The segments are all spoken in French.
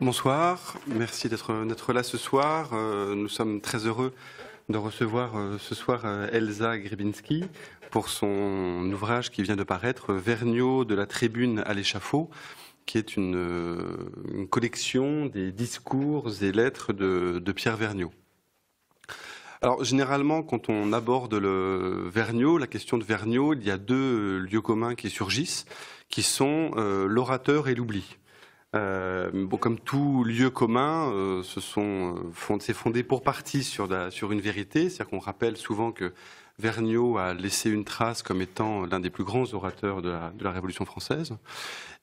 Bonsoir, merci d'être là ce soir. Euh, nous sommes très heureux de recevoir euh, ce soir euh, Elsa Gribinski pour son ouvrage qui vient de paraître, Vergniaud de la tribune à l'échafaud, qui est une, collection des discours et lettres de, Pierre Vergniaud. Alors généralement, quand on aborde le Vergniaud, la question de Vergniaud, il y a deux lieux communs qui surgissent, qui sont l'orateur et l'oubli. Euh, comme tout lieu commun, euh, euh, c'est fondé pour partie sur, une vérité, c'est-à-dire qu'on rappelle souvent que Vergniaud a laissé une trace comme étant l'un des plus grands orateurs de la, Révolution française,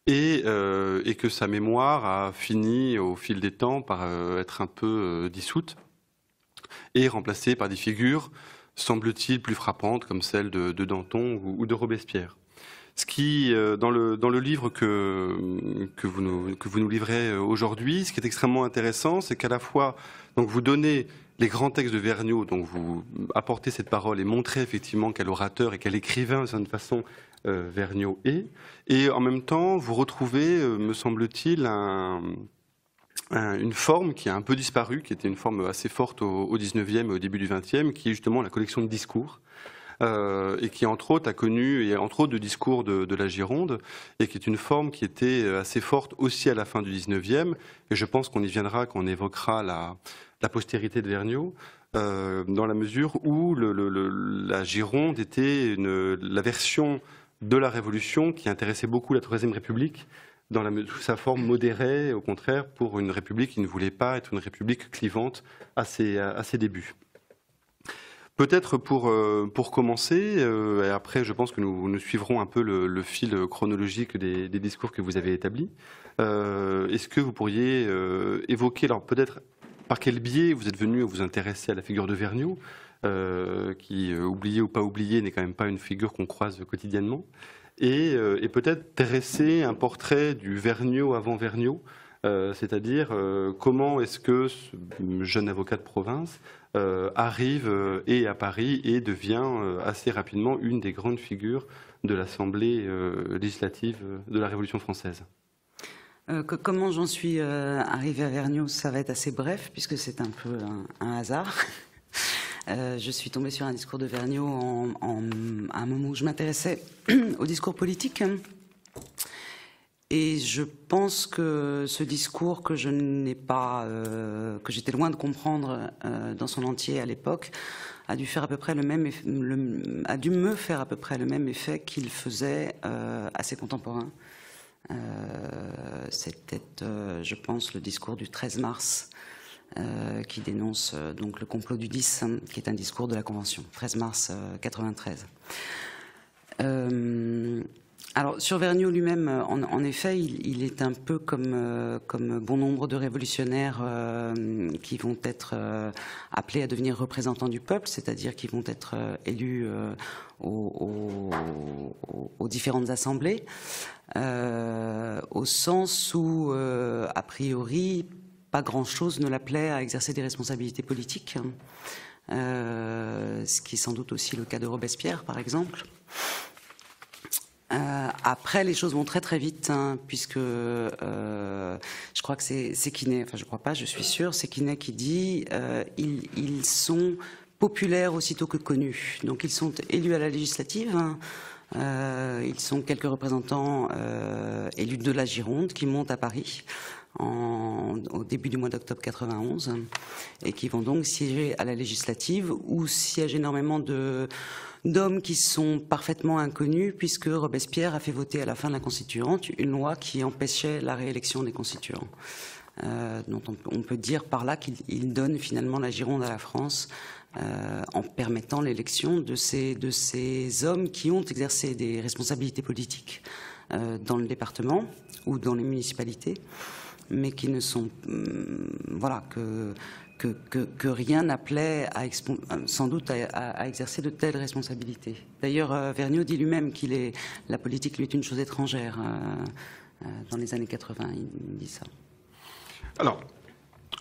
et, et, que sa mémoire a fini au fil des temps par être un peu dissoute et remplacée par des figures, semble-t-il, plus frappantes comme celle de, Danton ou de Robespierre. Ce qui, euh, dans le, livre que, vous nous, livrez euh, aujourd'hui, ce qui est extrêmement intéressant, c'est qu'à la fois, donc vous donnez les grands textes de Vergniaud, donc vous apportez cette parole et montrez effectivement quel orateur et quel écrivain, de certaine façon, euh, Vergniaud est. Et en même temps, vous retrouvez, me semble-t-il, un, une forme qui a un peu disparu, qui était une forme assez forte au, au 19e et au début du 20e, qui est justement la collection de discours. Euh, et qui entre autres a connu, et entre autres de discours de, la Gironde, et qui est une forme qui était euh, assez forte aussi à la fin du 19e, et je pense qu'on y viendra quand on évoquera la, postérité de Vergniaud, euh, dans la mesure où la Gironde était la version de la Révolution qui intéressait beaucoup la Troisième République, dans sous sa forme modérée, au contraire, pour une République qui ne voulait pas être une République clivante à ses débuts. Peut-être pour, euh, pour commencer, euh, et après je pense que nous, nous suivrons un peu le, fil chronologique des, discours que vous avez établis. Euh, est-ce que vous pourriez évoquer, alors peut-être par quel biais vous êtes venu vous intéresser à la figure de Vergniaud, qui, oublié ou pas oublié, n'est quand même pas une figure qu'on croise quotidiennement, et, et peut-être dresser un portrait du Vergniaud avant Vergniaud, c'est-à-dire comment est-ce que ce jeune avocat de province arrive euh, et à Paris et devient euh, assez rapidement une des grandes figures de l'Assemblée législative de la Révolution française. comment j'en suis arrivé à Vergniaud? Ça va être assez bref puisque c'est un peu un, hasard. je suis tombée sur un discours de Vergniaud en, à un moment où je m'intéressais au discours politique. Et je pense que ce discours que je n'ai pas, euh, que j'étais loin de comprendre euh, dans son entier à l'époque, a dû faire à peu près le même, a dû me faire à peu près le même effet qu'il faisait euh, à ses contemporains. C'était, je pense, le discours du 13 mars. qui dénonce donc le complot du 10, qui est un discours de la Convention, 13 mars 93. Alors sur Vergniaud lui-même, euh, en, effet, il, est un peu comme, euh, bon nombre de révolutionnaires euh, qui vont être appelés à devenir représentants du peuple, c'est-à-dire qui vont être élus aux, différentes assemblées, au sens où, a priori, pas grand-chose ne l'appelait à exercer des responsabilités politiques, ce qui est sans doute aussi le cas de Robespierre, par exemple. Euh, après, les choses vont très très vite, hein, puisque euh, je crois que c'est Kiné, enfin je crois pas, je suis sûr, c'est Kiné qui dit euh, ils, sont populaires aussitôt que connus. Donc ils sont élus à la législative. Hein. ils sont quelques représentants élus de la Gironde qui montent à Paris au début du mois d'octobre 91 et qui vont donc siéger à la législative où siègent énormément de d'hommes qui sont parfaitement inconnus, puisque Robespierre a fait voter à la fin de la Constituante une loi qui empêchait la réélection des constituants. Euh, dont on, peut dire par là qu'il donne finalement la Gironde à la France euh, en permettant l'élection de ces, de ces hommes qui ont exercé des responsabilités politiques euh, dans le département ou dans les municipalités, mais qui ne sont, hum, voilà, que que, rien n'appelait sans doute à, exercer de telles responsabilités. D'ailleurs, euh, Vergniaud dit lui-même qu'il est la politique lui est une chose étrangère. Euh, euh, dans les années 80, il dit ça. Alors,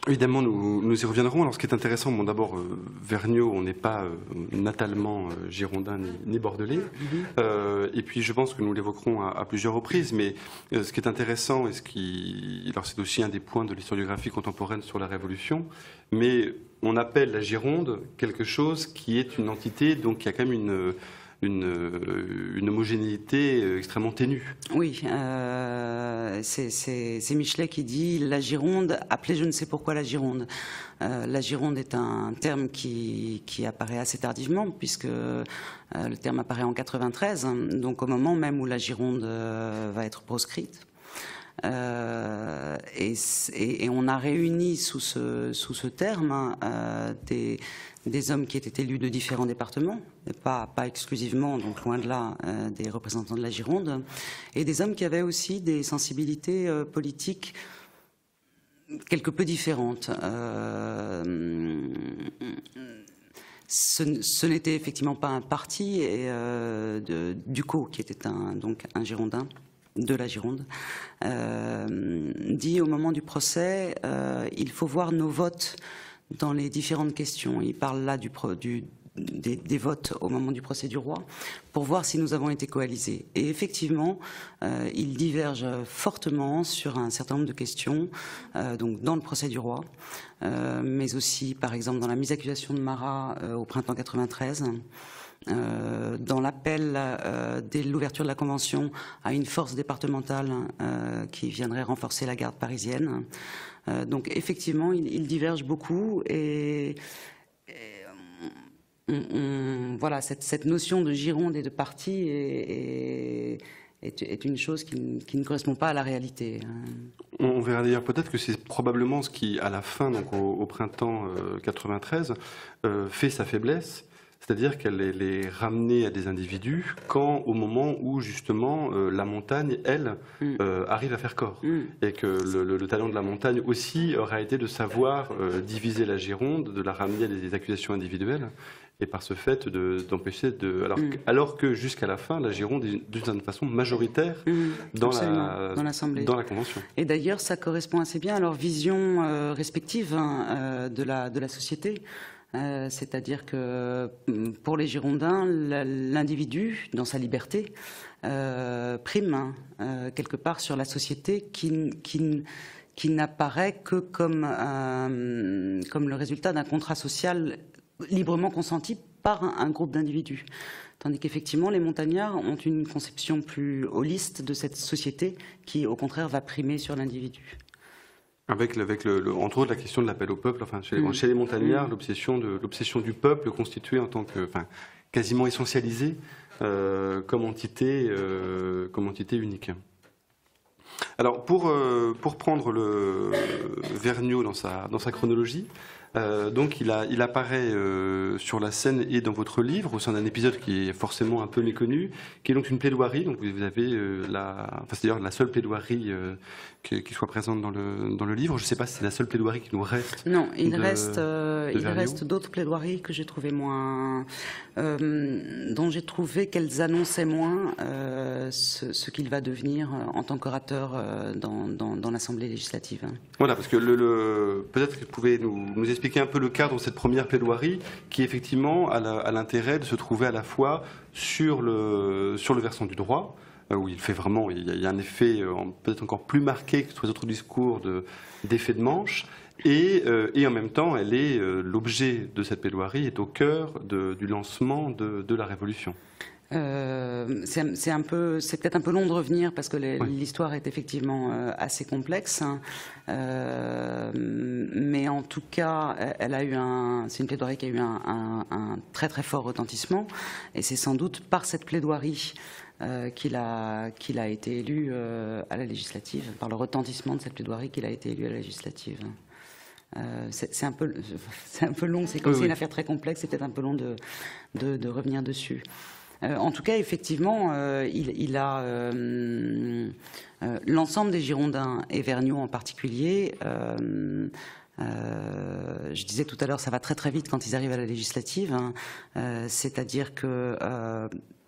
Évidemment, nous, nous, y reviendrons. Alors, ce qui est intéressant, bon, d'abord, euh, Vergniaud, on n'est pas euh, natalement euh, girondin ni, ni bordelais. Mm-hmm. et puis, je pense que nous l'évoquerons à, à, plusieurs reprises. Mais ce qui est intéressant, et ce qui, alors c'est aussi un des points de l'historiographie contemporaine sur la Révolution, mais on appelle la Gironde quelque chose qui est une entité, donc qui a quand même une euh, une, homogénéité euh, extrêmement ténue. Oui, euh, c'est Michelet qui dit la Gironde, appelez je ne sais pourquoi la Gironde. la Gironde est un terme qui, apparaît assez tardivement, puisque le terme apparaît en 93, donc au moment même où la Gironde va être proscrite. Et, on a réuni sous ce, sous ce terme des, des hommes qui étaient élus de différents départements, pas, pas exclusivement, donc loin de là, euh, des représentants de la Gironde, et des hommes qui avaient aussi des sensibilités euh, politiques quelque peu différentes. Euh, ce, n'était effectivement pas un parti et, de, qui était donc un Girondin de la Gironde, dit au moment du procès, il faut voir nos votes dans les différentes questions. Il parle là du, du des, votes au moment du procès du roi pour voir si nous avons été coalisés. Et effectivement, euh, il diverge fortement sur un certain nombre de questions, euh, donc dans le procès du roi, euh, mais aussi, par exemple, dans la mise accusation de Marat au printemps 93. Dans l'appel dès l'ouverture de la Convention à une force départementale qui viendrait renforcer la garde parisienne. Euh, donc effectivement, ils, divergent beaucoup et, voilà, cette, notion de Gironde et de parti est, une chose qui, ne correspond pas à la réalité. Hein. On verra d'ailleurs peut-être que c'est probablement ce qui, à la fin, donc au, printemps 93, euh, euh, fait sa faiblesse c'est-à-dire qu'elle est ramenée à des individus quand, au moment où justement euh, la montagne, elle, mm. euh, arrive à faire corps, mm. et que le, talent de la montagne aussi aura été de savoir euh, diviser la Gironde, de la ramener à des, accusations individuelles, et par ce fait d'empêcher de, alors, mm. alors que jusqu'à la fin, la Gironde est d'une certaine façon majoritaire dans, la, dans, la Convention. Et d'ailleurs, ça correspond assez bien à leur vision respective hein, de, la, de la société. Euh, c'est-à-dire que mm, pour les Girondins, l'individu, dans sa liberté, euh, prime hein, euh, quelque part sur la société qui, n'apparaît que comme le résultat d'un contrat social librement consenti par un, groupe d'individus. Tandis qu'effectivement, les montagnards ont une conception plus holiste de cette société qui, au contraire, va primer sur l'individu. Avec, avec le, entre autres la question de l'appel au peuple, enfin chez, mm. chez les montagnards, mm. l'obsession du peuple constituée en tant que, enfin, quasiment essentialisée euh, comme entité, euh, comme entité unique. Alors pour euh, pour prendre le Vergniaud dans sa dans sa chronologie, euh, donc il, a, il apparaît euh, sur la scène et dans votre livre au sein d'un épisode qui est forcément un peu méconnu, qui est donc une plaidoirie. Donc vous avez euh, la, enfin c'est d'ailleurs la seule plaidoirie qui, qui, soit présente dans le dans le livre. Je ne sais pas si c'est la seule plaidoirie qui nous reste. Non, il reste il reste d'autres plaidoiries que j'ai trouvé moins, dont j'ai trouvé qu'elles annonçaient moins ce, ce qu'il va devenir en tant qu'orateur dans, dans, dans l'Assemblée législative. Voilà, parce que le, le peut-être que vous pouvez nous, nous expliquer un peu le cadre de cette première plaidoirie qui effectivement a l'intérêt de se trouver à la fois sur le, sur le versant du droit, euh, où il fait vraiment, il y a, un effet euh, peut-être encore plus marqué que tous les autres discours d'effet de, manche, et, euh, et, en même temps, elle est l'objet de cette plaidoirie est au cœur du lancement de, de la Révolution. Euh, c'est un peu, c'est peut-être un peu long de revenir parce que l'histoire est effectivement euh, assez complexe, hein. euh, mais en tout cas, elle a eu un, c'est une plaidoirie qui a eu un, très très fort retentissement, et c'est sans doute par cette plaidoirie qu'il a, qu'il a été élu à la législative, par le retentissement de cette plaidoirie qu'il a été élu à la législative. c'est un peu, un peu long. C'est comme c'est une affaire très complexe. C'est peut-être un peu long de, de, de revenir dessus. Euh, en tout cas, effectivement, euh, il, a euh, l'ensemble des Girondins et Vergniaud en particulier. je disais tout à l'heure, ça va très très vite quand ils arrivent à la législative. Hein. C'est-à-dire que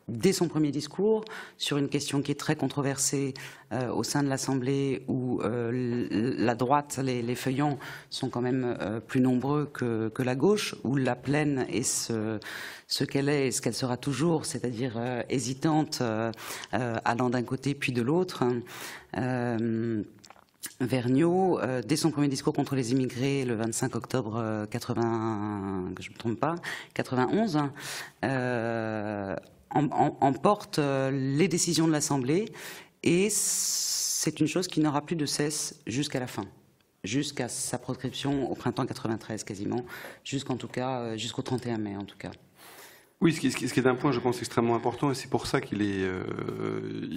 dès son premier discours sur une question qui est très controversée euh, au sein de l'Assemblée où euh, la droite, les, feuillants sont quand même euh, plus nombreux que, la gauche, où la plaine est ce, qu'elle est et ce qu'elle sera toujours, c'est-à-dire hésitante, allant d'un côté puis de l'autre. Vergniaud, dès son premier discours contre les immigrés le 25 octobre 80, que je me trompe pas, 91, emporte euh, les décisions de l'Assemblée. Et c'est une chose qui n'aura plus de cesse jusqu'à la fin, jusqu'à sa proscription au printemps 93 quasiment, jusqu'en tout cas euh, jusqu'au 31 mai en tout cas. Oui, ce qui, est un point, je pense, extrêmement important, et c'est pour ça qu'il est, euh,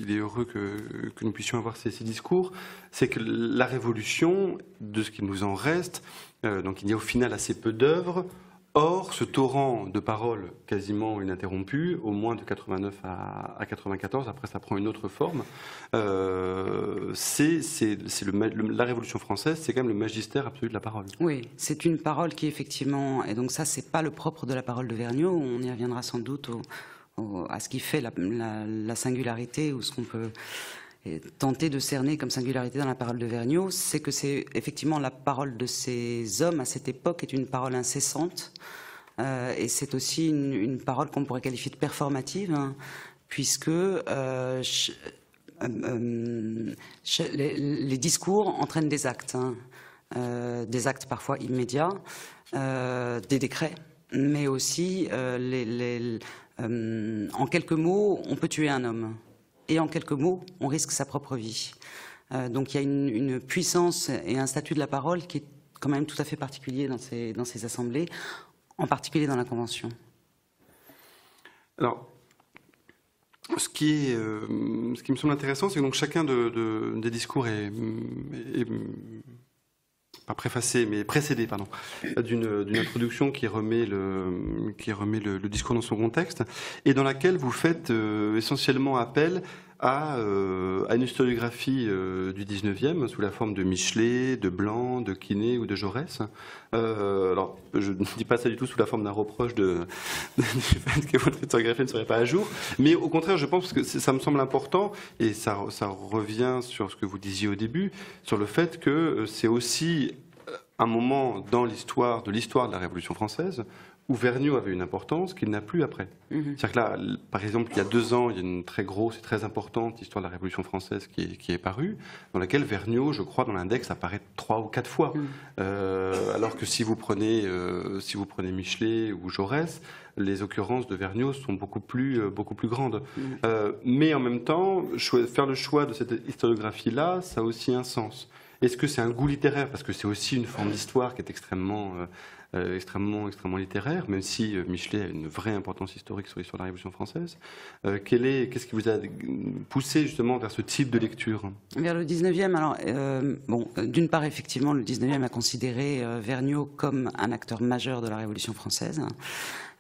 heureux que, nous puissions avoir ces, discours, c'est que la révolution, de ce qui nous en reste, donc il y a au final assez peu d'œuvres, Or, ce torrent de paroles quasiment ininterrompu, au moins de 89 à, 94, après ça prend une autre forme, euh, c'est la Révolution française, c'est quand même le magistère absolu de la parole. Oui, c'est une parole qui effectivement, et donc ça c'est pas le propre de la parole de Vergniaud, on y reviendra sans doute à ce qui fait la singularité ou ce qu'on peut tenter de cerner comme singularité dans la parole de Vergniaud, c'est que c'est effectivement la parole de ces hommes à cette époque est une parole incessante, euh, et c'est aussi une, parole qu'on pourrait qualifier de performative, hein, puisque euh, euh, les, discours entraînent des actes, hein, des actes parfois immédiats, des décrets, mais aussi en quelques mots, on peut tuer un homme et en quelques mots, on risque sa propre vie. Euh, donc il y a une, puissance et un statut de la parole qui est quand même tout à fait particulier dans ces, dans ces assemblées, en particulier dans la Convention. Alors, ce qui, est, euh, ce qui me semble intéressant, c'est que donc chacun des discours est, pas préfacé, mais précédé, pardon, d'une introduction qui remet, le, qui remet le, discours dans son contexte, et dans laquelle vous faites euh, essentiellement appel à, euh, à une historiographie euh, du 19e sous la forme de Michelet, de Blanc, de Quinet ou de Jaurès. Euh, alors, je ne dis pas ça du tout sous la forme d'un reproche de, du fait que votre historiographie ne serait pas à jour, mais au contraire, je pense que ça me semble important, et ça, ça revient sur ce que vous disiez au début, sur le fait que c'est aussi un moment dans l'histoire de l'histoire de la Révolution française où Vergniaud avait une importance qu'il n'a plus après. Mhm. C'est-à-dire que là, par exemple, il y a deux ans, il y a une très grosse et très importante histoire de la Révolution française qui est, qui est parue, dans laquelle Vergniaud, je crois, dans l'index, apparaît trois ou quatre fois. Mhm. Euh, alors que si vous prenez, euh, si vous prenez Michelet ou Jaurès, les occurrences de Vergniaud sont beaucoup plus, euh, beaucoup plus grandes. Mhm. mais en même temps, faire le choix de cette historiographie-là, ça a aussi un sens. Est-ce que c'est un goût littéraire? Parce que c'est aussi une forme d'histoire qui est extrêmement euh, extrêmement, extrêmement littéraire, même si euh, Michelet a une vraie importance historique sur l'histoire de la Révolution française. Euh, qu'est-ce qui vous a poussé justement vers ce type de lecture? Vers le 19e, alors, bon, d'une part, effectivement, le 19e a considéré Vergniaud comme un acteur majeur de la Révolution française.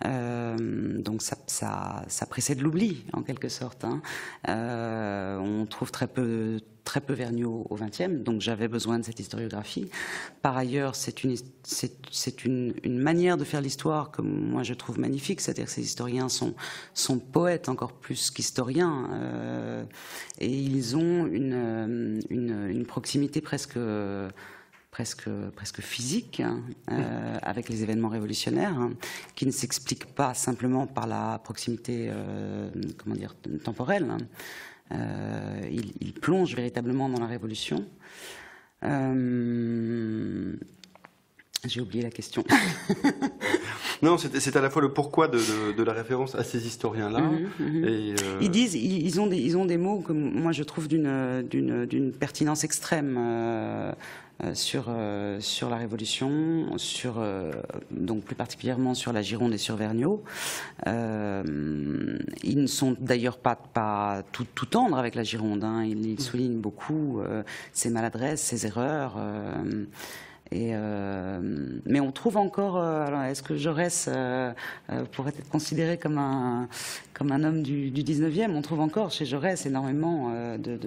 Donc ça, précède l'oubli en quelque sorte. Hein. on trouve très peu Vergniaud au XXe, donc j'avais besoin de cette historiographie. Par ailleurs, c'est une, manière de faire l'histoire que moi je trouve magnifique, c'est-à-dire que ces historiens sont, poètes encore plus qu'historiens, euh, et ils ont une proximité presque presque, presque physique hein, euh, avec les événements révolutionnaires, hein, qui ne s'explique pas simplement par la proximité euh, comment dire, temporelle. Hein. Euh, il, plonge véritablement dans la révolution. J'ai oublié la question. non, c'est à la fois le pourquoi de, la référence à ces historiens-là. Mhm, mhm. euh, Ils disent, ils, ont des, ils ont des mots que moi je trouve d'une pertinence extrême. Euh, sur, euh, sur la Révolution, sur, donc plus particulièrement sur la Gironde et sur Vergniaud. ils ne sont d'ailleurs pas, pas tout, tout tendres avec la Gironde. Hein. Ils, soulignent beaucoup ses maladresses, ses erreurs. Et mais on trouve encore. Est-ce que Jaurès pourrait être considéré comme un comme un homme du, du 19e On trouve encore chez Jaurès énormément de,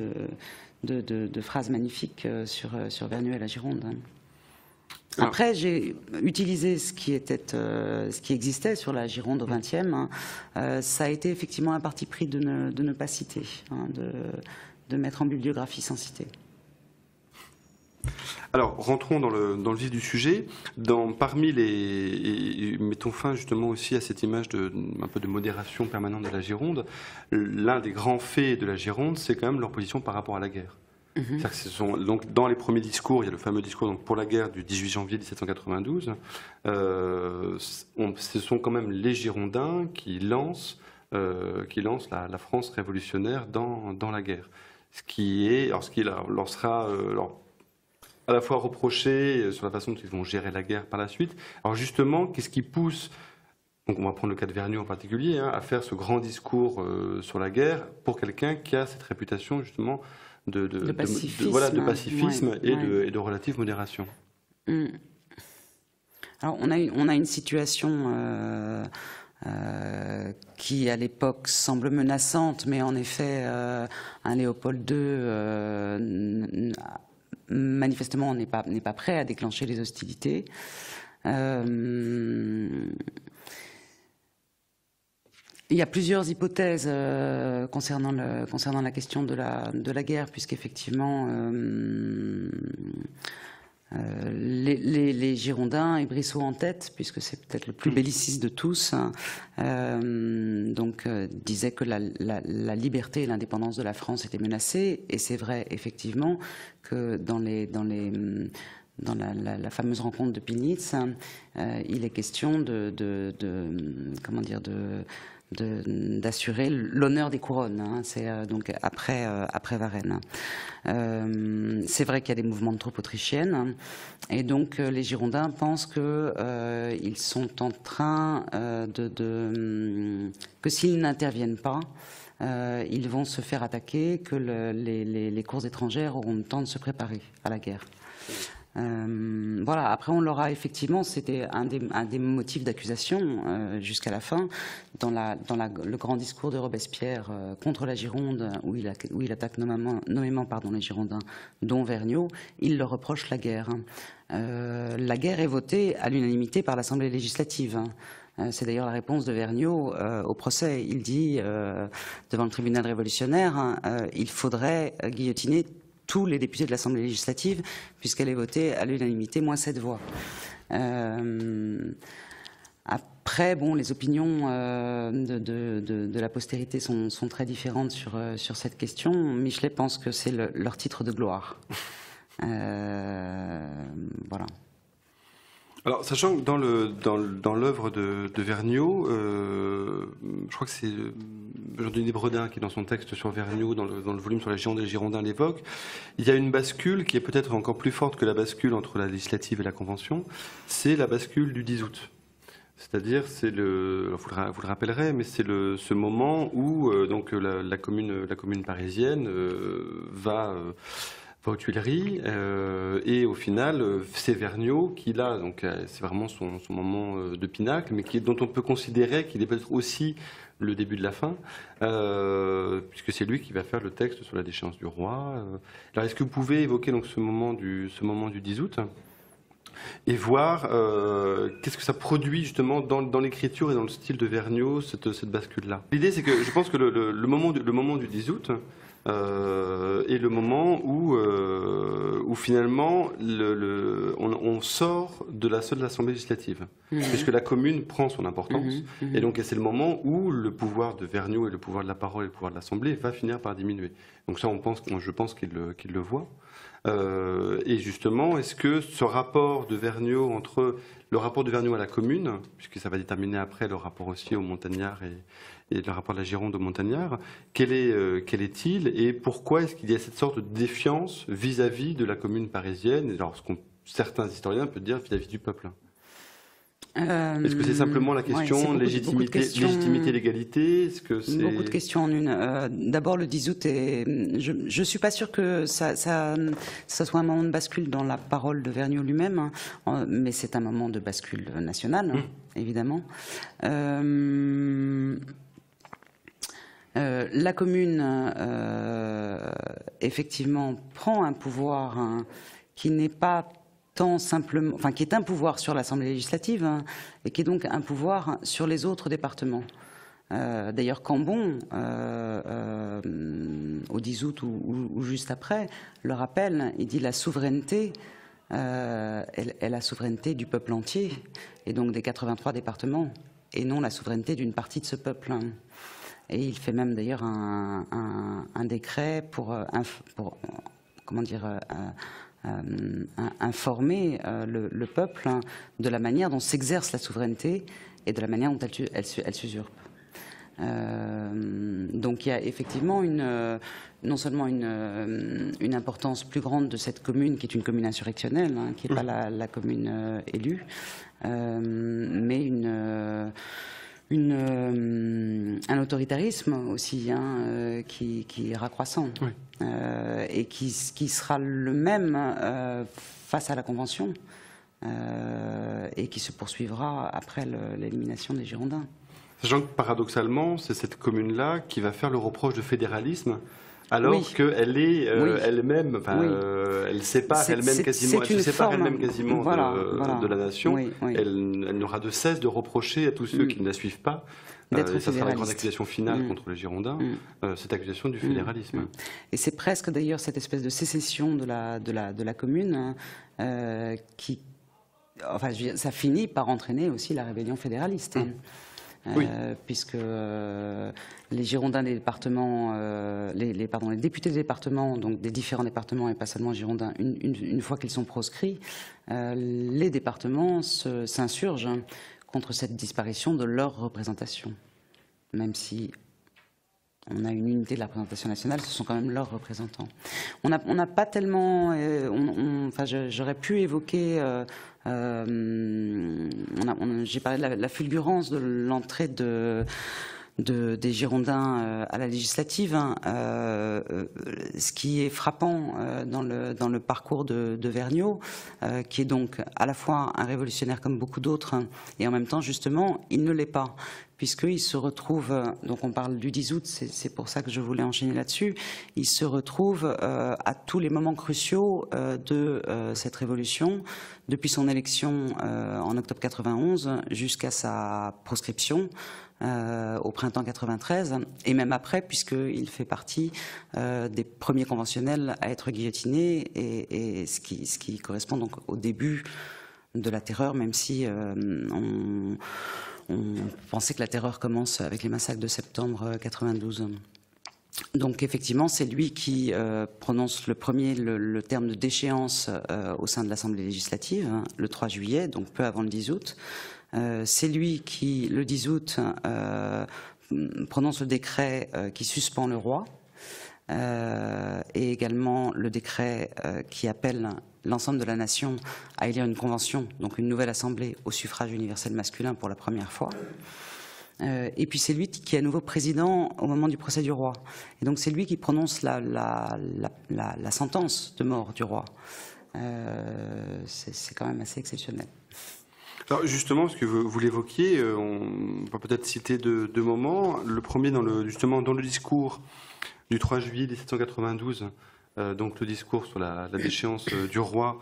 de, de, phrases magnifiques euh, sur, euh, sur Vernuel et la Gironde. Après, j'ai utilisé ce qui, était, ce qui existait sur la Gironde au XXe. Hein. ça a été effectivement un parti pris de ne, pas citer, hein, de, de mettre en bibliographie sans citer. Alors, rentrons dans le, vif du sujet. Dans, parmi les, mettons fin justement aussi à cette image de, un peu de modération permanente de la Gironde. L'un des grands faits de la Gironde, c'est quand même leur position par rapport à la guerre. Mhm. sont, donc, dans les premiers discours, il y a le fameux discours donc, pour la guerre du 18 janvier 1792. Euh, ce sont quand même les Girondins qui lancent, euh, qui lancent la, France révolutionnaire dans, dans la guerre. Ce qui est, alors, ce qui leur sera, euh, à la fois reproché sur la façon dont ils vont gérer la guerre par la suite. Alors justement, qu'est-ce qui pousse, donc on va prendre le cas de Vergniaud en particulier, hein, à faire ce grand discours euh, sur la guerre pour quelqu'un qui a cette réputation justement de, pacifisme, voilà, de pacifisme et, De, et, De, relative modération hmm. Alors on a, on a une situation... Euh, euh, qui à l'époque semble menaçante, mais en effet, un Léopold II manifestement, on n'est pas, pas, prêt à déclencher les hostilités. Euh, il y a plusieurs hypothèses euh, concernant, le, concernant, la question de la, de la guerre, puisqu'effectivement, euh, euh, les, Girondins et Brissot en tête, puisque c'est peut-être le plus mm. belliciste de tous, hein, donc euh, disait que la, liberté et l'indépendance de la France étaient menacées, et c'est vrai effectivement que dans dans la, fameuse rencontre de Pinitz, hein, il est question de, de, de comment dire de d'assurer l'honneur des couronnes. Hein. c'est euh, donc après euh, après Varennes. Euh, c'est vrai qu'il y a des mouvements de troupes autrichiennes et donc les Girondins pensent que ils sont en train de, que s'ils n'interviennent pas. ils vont se faire attaquer, que les, les cours étrangères auront le temps de se préparer à la guerre. Euh, voilà. Après, on l'aura effectivement, c'était un des, motifs d'accusation euh, jusqu'à la fin, dans, la, dans la, le grand discours de Robespierre euh, contre la Gironde, où il, où il attaque nommément, nommément, pardon, les Girondins, dont Vergniaud, il leur reproche la guerre. Euh, la guerre est votée à l'unanimité par l'Assemblée législative. Euh, c'est d'ailleurs la réponse de Vergniaud au procès. Il dit devant le tribunal révolutionnaire, hein, il faudrait guillotiner tous les députés de l'Assemblée législative, puisqu'elle est votée à l'unanimité, moins sept voix. Euh, après, bon, les opinions euh, de, la postérité sont, très différentes sur, euh, sur cette question. Michelet pense que c'est leur titre de gloire. voilà. Alors, sachant que dans l'œuvre de, de Vergniaud, euh, je crois que c'est euh, Jean-Denis Bredin qui, dans son texte sur Vergniaud, dans le, volume sur la Gironde et les Girondins à l'époque, il y a une bascule qui est peut-être encore plus forte que la bascule entre la législative et la convention. C'est la bascule du 10 août. C'est-à-dire, c'est le, vous le, rappellerez, mais c'est ce moment où euh, donc la, commune, la commune parisienne va aux Tuileries euh, et au final euh, c'est Vergniaud qui là euh, c'est vraiment son, moment de pinacle mais dont on peut considérer qu'il est peut-être aussi le début de la fin puisque c'est lui qui va faire le texte sur la déchéance du roi alors est-ce que vous pouvez évoquer donc ce moment du ce moment du 10 août et voir qu'est-ce que ça produit justement dans, l'écriture et dans le style de Vergniaud cette, cette bascule là l'idée c'est que je pense que le, moment, du, le moment du 10 août euh, et le moment où, euh, où finalement le, on, sort de la seule assemblée législative, mhm. puisque la commune prend son importance, mhm, mhm. et donc c'est le moment où le pouvoir de Vergniaud et le pouvoir de la parole et le pouvoir de l'assemblée va finir par diminuer. Donc ça, on pense, je pense qu'il le, le voit. Euh, et justement, est-ce que ce rapport de Vergniaud entre le rapport de Vergniaud à la commune, puisque ça va déterminer après le rapport aussi aux montagnards et, et le rapport de la Gironde au Montagnard. Quel est, euh, quel est-il et pourquoi est-ce qu'il y a cette sorte de défiance vis-à-vis de la commune parisienne, alors ce certains historiens peuvent dire vis-à-vis du peuple? Euh, Est-ce que c'est simplement la question légitimité, légitimité, légalité? Est-ce que c'est beaucoup de questions en une euh, D'abord, le 10 août, et je ne suis pas sûr que ça, ça, ça, soit un moment de bascule dans la parole de Vergniaud lui-même, hein, mais c'est un moment de bascule nationale, mmh. évidemment. Euh, euh, la commune, euh, effectivement, prend un pouvoir hein, qui n'est pas tant simplement, enfin qui est un pouvoir sur l'Assemblée législative hein, et qui est donc un pouvoir sur les autres départements. Euh, d'ailleurs, Cambon, au 10 août ou, juste après, le rappelle, il dit la souveraineté est, la souveraineté du peuple entier, et donc des 83 départements, et non la souveraineté d'une partie de ce peuple. Et il fait même d'ailleurs un, décret pour, comment dire, informer le, peuple de la manière dont s'exerce la souveraineté et de la manière dont elle s'usurpe. Euh, donc il y a effectivement une, euh, non seulement une, euh, une, importance plus grande de cette commune, qui est une commune insurrectionnelle, hein, qui n'est pas la, la commune élue, mais une, une, un autoritarisme aussi hein, qui, qui, est raccroissant et qui, qui, sera le même face à la Convention et qui se poursuivra après l'élimination des Girondins. Sachant que paradoxalement, c'est cette commune-là qui va faire le reproche de fédéralisme alors qu'elle est euh, elle-même, euh, elle sépare elle-même quasiment, elle se sépare elle-même quasiment de, la nation. Elle, n'aura de cesse de reprocher à tous ceux mm. qui ne la suivent pas. Euh, et ça sera la grande accusation finale mm. contre les Girondins, mm. cette accusation du fédéralisme. Et c'est presque d'ailleurs cette espèce de sécession de la, de la, de la commune hein, qui, enfin, ça finit par entraîner aussi la rébellion fédéraliste. Hein. Euh, puisque euh, les Girondins des départements, euh, les, pardon, les députés des départements, donc des différents départements et pas seulement Girondins, une, fois qu'ils sont proscrits, les départements s'insurgent contre cette disparition de leur représentation, même si on a une unité de la représentation nationale, ce sont quand même leurs représentants. On n'a pas tellement. enfin, j'aurais pu évoquer euh, j'ai parlé de la, fulgurance de l'entrée de, des Girondins euh, à la législative. Hein. Euh, ce qui est frappant dans, le, dans le parcours de, de Vergniaud, qui est donc à la fois un révolutionnaire comme beaucoup d'autres, hein, et en même temps, justement, il ne l'est pas puisqu'il se retrouve, donc on parle du 10 août, c'est pour ça que je voulais enchaîner là-dessus, il se retrouve euh, à tous les moments cruciaux euh, de euh, cette révolution, depuis son élection en octobre 91 jusqu'à sa proscription. Au printemps 93 et même après puisqu'il fait partie des premiers conventionnels à être guillotinés et, ce, qui, correspond donc au début de la terreur même si on on pensait que la terreur commence avec les massacres de septembre 92. Donc effectivement, c'est lui qui euh, prononce le premier le, terme de déchéance euh, au sein de l'Assemblée législative, hein, le 3 juillet, donc peu avant le 10 août. Euh, c'est lui qui, le 10 août, prononce le décret qui suspend le roi, et également le décret qui appelle l'ensemble de la nation à élire une convention, donc une nouvelle assemblée au suffrage universel masculin pour la première fois. Euh, et puis c'est lui qui est à nouveau président au moment du procès du roi. Et donc c'est lui qui prononce la, sentence de mort du roi. Euh, c'est quand même assez exceptionnel. Alors justement, parce que vous, l'évoquiez, euh, on peut peut-être citer deux, moments. Le premier, dans le, justement, dans le discours du 3 juillet 1792, euh, donc le discours sur la, déchéance euh, du roi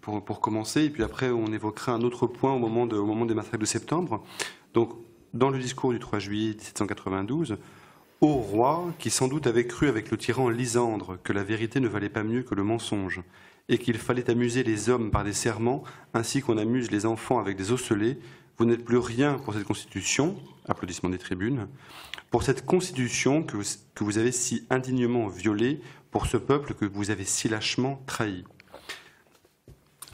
pour, commencer, et puis après on évoquera un autre point au moment, au des massacres de septembre. Donc dans le discours du 3 juillet 1792, Ô roi, qui sans doute avait cru avec le tyran Lysandre que la vérité ne valait pas mieux que le mensonge, et qu'il fallait amuser les hommes par des serments, ainsi qu'on amuse les enfants avec des osselets, vous n'êtes plus rien pour cette constitution, applaudissements des tribunes, pour cette constitution que vous, avez si indignement violée, pour ce peuple que vous avez si lâchement trahi.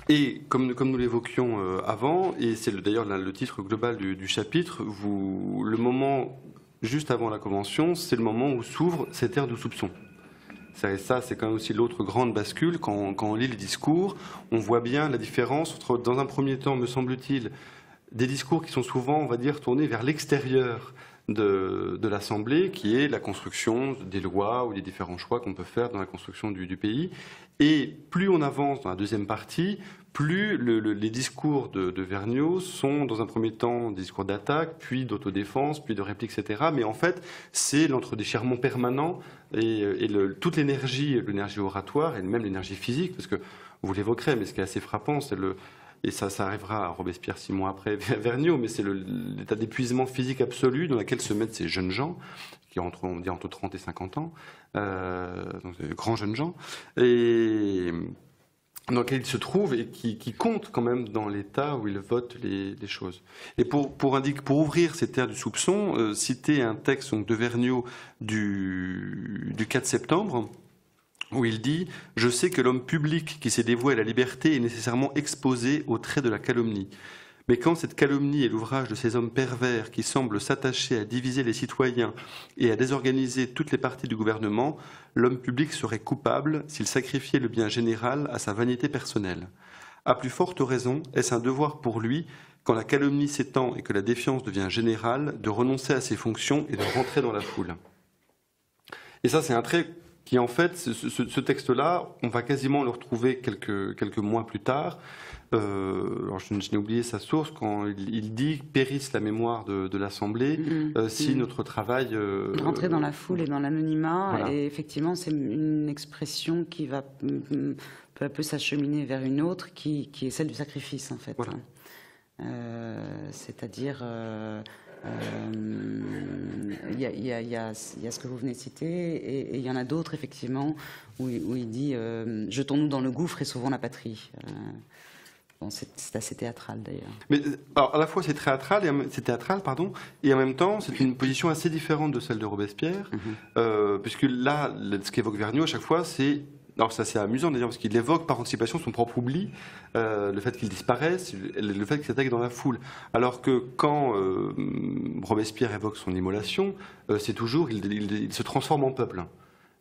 Et comme, nous l'évoquions euh, avant, et c'est d'ailleurs le titre global du, chapitre, le moment juste avant la Convention, c'est le moment où s'ouvre cette ère de soupçon. Ça, ça c'est quand même aussi l'autre grande bascule. Quand, quand, on lit les discours, on voit bien la différence entre, dans un premier temps, me semble-t-il, des discours qui sont souvent, on va dire, tournés vers l'extérieur de, l'Assemblée, qui est la construction des lois ou des différents choix qu'on peut faire dans la construction du, pays. Et plus on avance dans la deuxième partie, plus les discours de, de sont dans un premier temps des discours d'attaque, puis d'autodéfense, puis de réplique, etc. Mais en fait, c'est l'entredéchirement permanent et, et toute l'énergie, l'énergie oratoire et même l'énergie physique, parce que vous l'évoquerez, mais ce qui est assez frappant, c'est le, et ça, ça arrivera à Robespierre six mois après Vergniaud, mais c'est l'état d'épuisement physique absolu dans lequel se mettent ces jeunes gens, qui ont entre, on dit entre 30 et 50 ans, euh, donc grands jeunes gens, et dans lequel ils se trouvent et qui, comptent quand même dans l'état où ils votent les, choses. Et pour, pour, indiquer, pour ouvrir ces terres du soupçon, euh, citer un texte donc, de Vergniaud du, du 4 septembre, où il dit Je sais que l'homme public qui s'est dévoué à la liberté est nécessairement exposé aux traits de la calomnie. Mais quand cette calomnie est l'ouvrage de ces hommes pervers qui semblent s'attacher à diviser les citoyens et à désorganiser toutes les parties du gouvernement, l'homme public serait coupable s'il sacrifiait le bien général à sa vanité personnelle. À plus forte raison, est-ce un devoir pour lui, quand la calomnie s'étend et que la défiance devient générale, de renoncer à ses fonctions et de rentrer dans la foule? Et ça, c'est un trait qui, en fait, ce, ce texte-là, on va quasiment le retrouver quelques, quelques mois plus tard, euh, alors je, n'ai oublié sa source quand il, dit périsse la mémoire de, l'Assemblée mm-hmm. euh, si notre travail euh, rentrer dans la foule et dans l'anonymat et effectivement c'est une expression qui va mm, peu à peu s'acheminer vers une autre qui, est celle du sacrifice en fait. C'est-à-dire il y, a ce que vous venez de citer, et il y en a d'autres, effectivement, où, il dit Jetons-nous dans le gouffre et sauvons la patrie c'est assez théâtral d'ailleurs. Mais alors, à la fois c'est théâtral, et, théâtral, pardon, et en même temps c'est une position assez différente de celle de Robespierre, mhm. euh, puisque là, ce qu'évoque Vergniaud à chaque fois, c'est alors c'est amusant d'ailleurs parce qu'il évoque par anticipation son propre oubli, euh, le fait qu'il disparaisse, le fait qu'il s'attaque dans la foule. Alors que quand euh, Robespierre évoque son immolation, c'est toujours il, il, se transforme en peuple.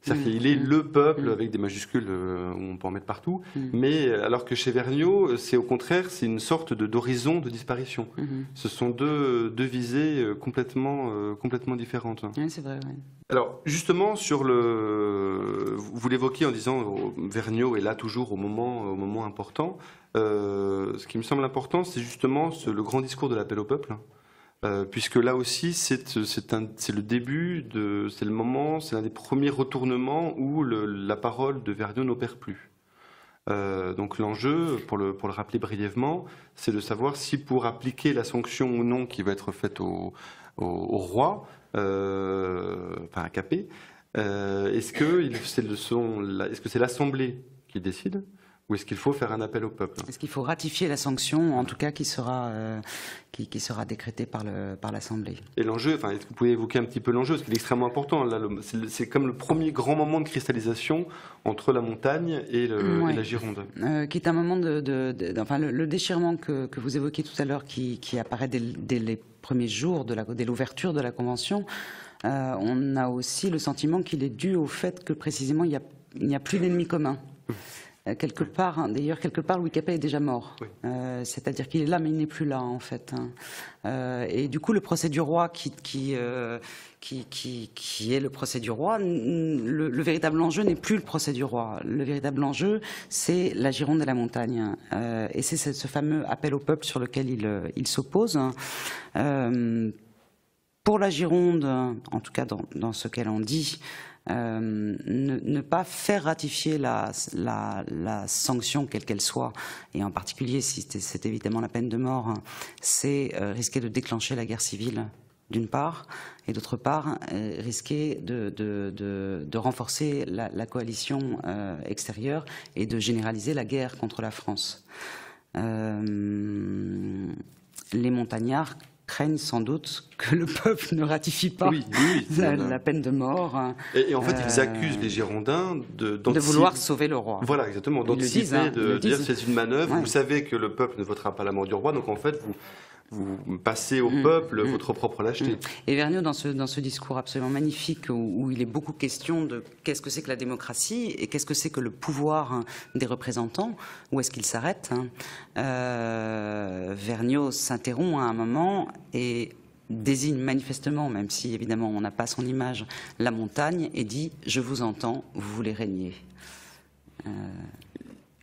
C'est-à-dire qu'il est le peuple mm. avec des majuscules euh, où on peut en mettre partout, mm. mais euh, alors que chez Vergniaud, euh, c'est au contraire, c'est une sorte d'horizon de, disparition. Mm-hmm. Ce sont deux, deux visées complètement, complètement différentes. Oui, c'est vrai. Alors justement sur le, vous l'évoquiez en disant Vergniaud est là toujours au moment, au moment important. ce qui me semble important, c'est justement le grand discours de l'appel au peuple. Euh, puisque là aussi, c'est le début, c'est le moment, c'est l'un des premiers retournements où la parole de Vergniaud n'opère plus. Euh, donc l'enjeu, pour le, rappeler brièvement, c'est de savoir si pour appliquer la sanction ou non qui va être faite au, au, roi, euh, enfin à Capet, est-ce que c'est l'Assemblée qui décide ou est-ce qu'il faut faire un appel au peuple? Est-ce qu'il faut ratifier la sanction, en tout cas qui sera, euh, qui, sera décrétée par, le, par l'Assemblée? Et l'enjeu, enfin, est-ce que vous pouvez évoquer un petit peu l'enjeu? Parce qu'il est extrêmement important. C'est, comme le premier grand moment de cristallisation entre la montagne et, la Gironde. Euh, qui est un moment de. enfin, le, déchirement que, vous évoquiez tout à l'heure, qui, apparaît dès, les premiers jours, de l'ouverture de la Convention, euh, on a aussi le sentiment qu'il est dû au fait que précisément il n'y a, a, plus d'ennemis communs. Euh, quelque part, hein, d'ailleurs, quelque part, Louis Capet est déjà mort. Euh, c'est-à-dire qu'il est là, mais il n'est plus là, en fait. Hein. Euh, et du coup, le procès du roi, qui, qui, qui, qui, est le procès du roi, le, véritable enjeu n'est plus le procès du roi. Le véritable enjeu, c'est la Gironde et la montagne. et c'est ce, fameux appel au peuple sur lequel il, il s'oppose. pour la Gironde, en tout cas dans, dans ce qu'elle en dit, euh, ne, pas faire ratifier la, sanction, quelle qu'elle soit, et en particulier si c'est évidemment la peine de mort, c'est euh, risquer de déclencher la guerre civile d'une part, et d'autre part, euh, risquer de, renforcer la, coalition extérieure et de généraliser la guerre contre la France. les montagnards craignent sans doute que le peuple ne ratifie pas la, peine de mort. Et, en fait, ils euh, accusent les Girondins de, de vouloir sauver le roi. Voilà, exactement. D'anticiper, hein, de dire c'est une manœuvre. Vous savez que le peuple ne votera pas la mort du roi, donc en fait, vous vous passez au mm. peuple mm. votre propre lâcheté. Mm. Et Vergniaud, dans ce, dans ce discours absolument magnifique, où, il est beaucoup question de qu'est-ce que c'est que la démocratie et qu'est-ce que c'est que le pouvoir des représentants, où est-ce qu'il s'arrête hein, euh, Vergniaud s'interrompt à un moment et désigne manifestement, même si évidemment on n'a pas son image, la montagne et dit « je vous entends, vous voulez régner euh,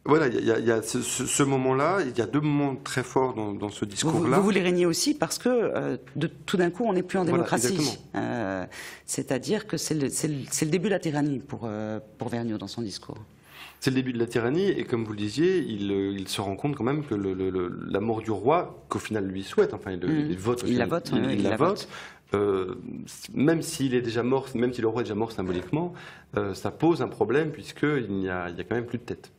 voilà, il y a, ce, moment-là, il y a deux moments très forts dans, ce discours-là. Vous, voulez régner aussi parce que euh, de, tout d'un coup, on n'est plus en démocratie. Euh, c'est-à-dire que c'est le, début de la tyrannie pour, euh, pour Vergniaud dans son discours. C'est le début de la tyrannie, et comme vous le disiez, il, se rend compte quand même que la mort du roi, qu'au final lui souhaite, enfin il, vote, il la vote, il, la vote. même s'il est déjà mort, même si le roi est déjà mort symboliquement, ça pose un problème puisqu'il n'y a, a quand même plus de tête.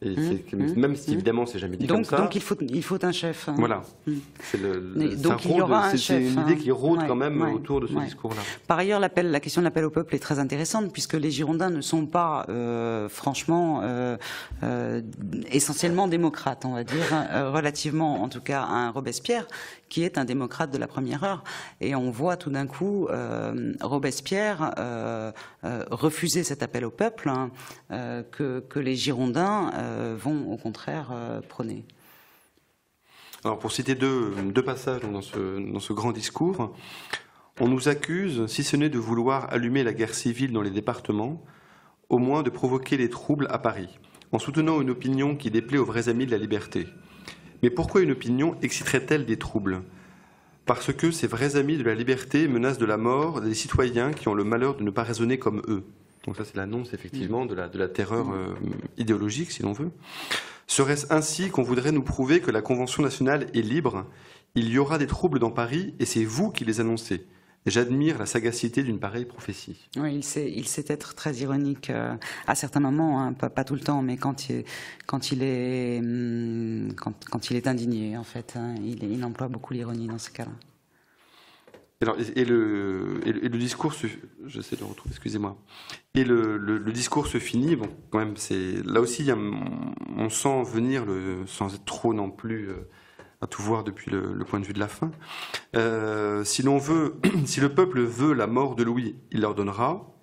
Et mmh, même si mmh. évidemment c'est jamais dit donc, comme ça. Donc il faut, il faut un chef. Hein. Voilà. Mmh. C'est une idée qui rôde quand même autour de ce discours-là. Par ailleurs, la question de l'appel au peuple est très intéressante puisque les Girondins ne sont pas, euh, franchement, euh, euh, essentiellement démocrates, on va dire, hein, relativement en tout cas à un Robespierre qui est un démocrate de la première heure. Et on voit tout d'un coup euh, Robespierre euh, euh, refuser cet appel au peuple hein, que, les Girondins vont au contraire prôner. Alors pour citer deux, passages dans ce, dans ce grand discours, on nous accuse, si ce n'est de vouloir allumer la guerre civile dans les départements, au moins de provoquer les troubles à Paris, en soutenant une opinion qui déplaît aux vrais amis de la liberté. Mais pourquoi une opinion exciterait-elle des troubles? Parce que ces vrais amis de la liberté menacent de la mort des citoyens qui ont le malheur de ne pas raisonner comme eux. Donc ça, c'est l'annonce effectivement de la, terreur euh, idéologique, si l'on veut. Serait-ce ainsi qu'on voudrait nous prouver que la Convention nationale est libre? Il y aura des troubles dans Paris et c'est vous qui les annoncez. J'admire la sagacité d'une pareille prophétie. Oui, il sait, il sait être très ironique euh, à certains moments, hein, pas, tout le temps, mais quand il, quand il, est, hum, quand, il est indigné, en fait, hein, il, emploie beaucoup l'ironie dans ce cas-là. Et, le, et, le, discours, se, j'essaie de retrouver, excusez-moi. Et le, discours se finit. Bon, quand même, c'est là aussi, on sent venir le, sans être trop non plus. Euh, à tout voir depuis le, point de vue de la fin. Euh, si l'on veut, si le peuple veut la mort de Louis, il leur donnera.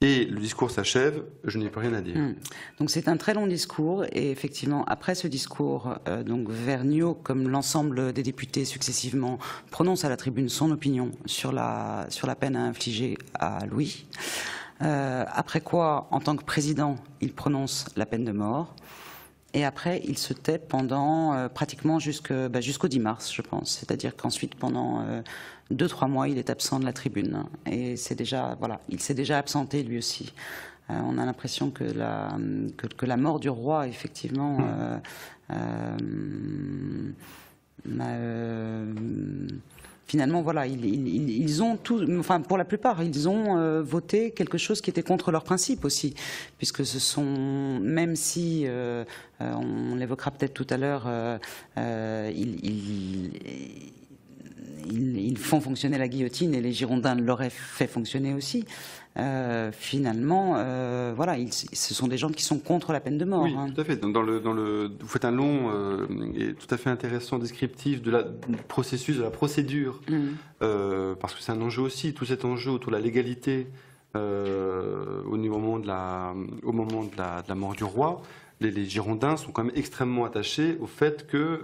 Et le discours s'achève, je n'ai plus rien à dire. Hmm. Donc c'est un très long discours et effectivement après ce discours, euh, donc Vergniaud, comme l'ensemble des députés successivement, prononce à la tribune son opinion sur la sur la peine à infliger à Louis. Euh, après quoi, en tant que président, il prononce la peine de mort. Et après, il se tait pendant euh, pratiquement bah, jusqu'au 10 mars, je pense. C'est-à-dire qu'ensuite, pendant euh, deux, trois mois, il est absent de la tribune. Et c'est déjà, voilà, il s'est déjà absenté lui aussi. Euh, on a l'impression que la, mort du roi, effectivement, mmh finalement, voilà, ils, ont tout, enfin pour la plupart, ils ont euh, voté quelque chose qui était contre leurs principes aussi, puisque ce sont, même si euh, euh, on l'évoquera peut-être tout à l'heure, ils, ils, font fonctionner la guillotine et les Girondins l'auraient fait fonctionner aussi. Euh, finalement, euh, voilà, ce sont des gens qui sont contre la peine de mort. Oui, hein. tout à fait. Dans le, dans le, vous faites un long euh, et tout à fait intéressant descriptif de la, du processus, de la procédure, mm. parce que c'est un enjeu aussi, tout cet enjeu autour de la légalité au, moment de la, au moment de la, de la mort du roi. Les, les, Girondins sont quand même extrêmement attachés au fait que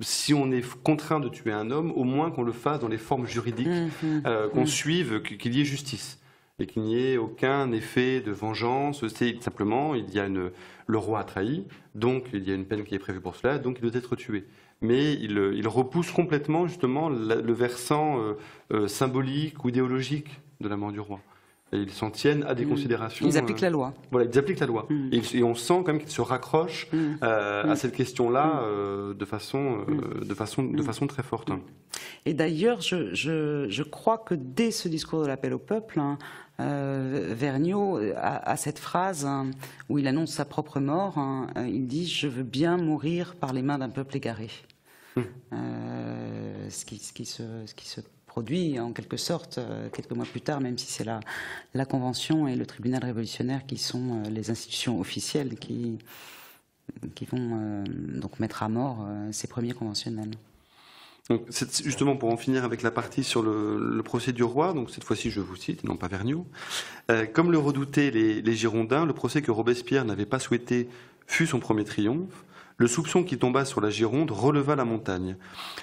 si on est contraint de tuer un homme, au moins qu'on le fasse dans les formes juridiques, mmh, mmh. Euh, qu'on mmh. suive, qu'il y ait justice et qu'il n'y ait aucun effet de vengeance. C'est simplement, il y a une, le roi a trahi, donc il y a une peine qui est prévue pour cela, donc il doit être tué. Mais il, repousse complètement justement le versant euh, euh, symbolique ou idéologique de la mort du roi. Et ils s'en tiennent à des mm. considérations. Ils appliquent la loi. Voilà, ils appliquent la loi. Mm. Et, on sent quand même qu'ils se raccrochent mm. euh, à cette question-là euh, de, façon, euh, de, façon, de façon très forte. Et d'ailleurs, je, je, je, crois que dès ce discours de l'appel au peuple, hein, Vergniaud a, cette phrase hein, où il annonce sa propre mort. Hein, il dit Je veux bien mourir par les mains d'un peuple égaré. ce, qui, ce, qui se, ce qui se produit en quelque sorte euh, quelques mois plus tard, même si c'est la, Convention et le tribunal révolutionnaire qui sont euh, les institutions officielles qui, qui vont euh, donc mettre à mort ces premiers conventionnels. Donc, justement pour en finir avec la partie sur le, procès du roi, donc cette fois-ci je vous cite, non pas Vergniaud, comme le redoutaient les Girondins, le procès que Robespierre n'avait pas souhaité fut son premier triomphe. Le soupçon qui tomba sur la Gironde releva la montagne.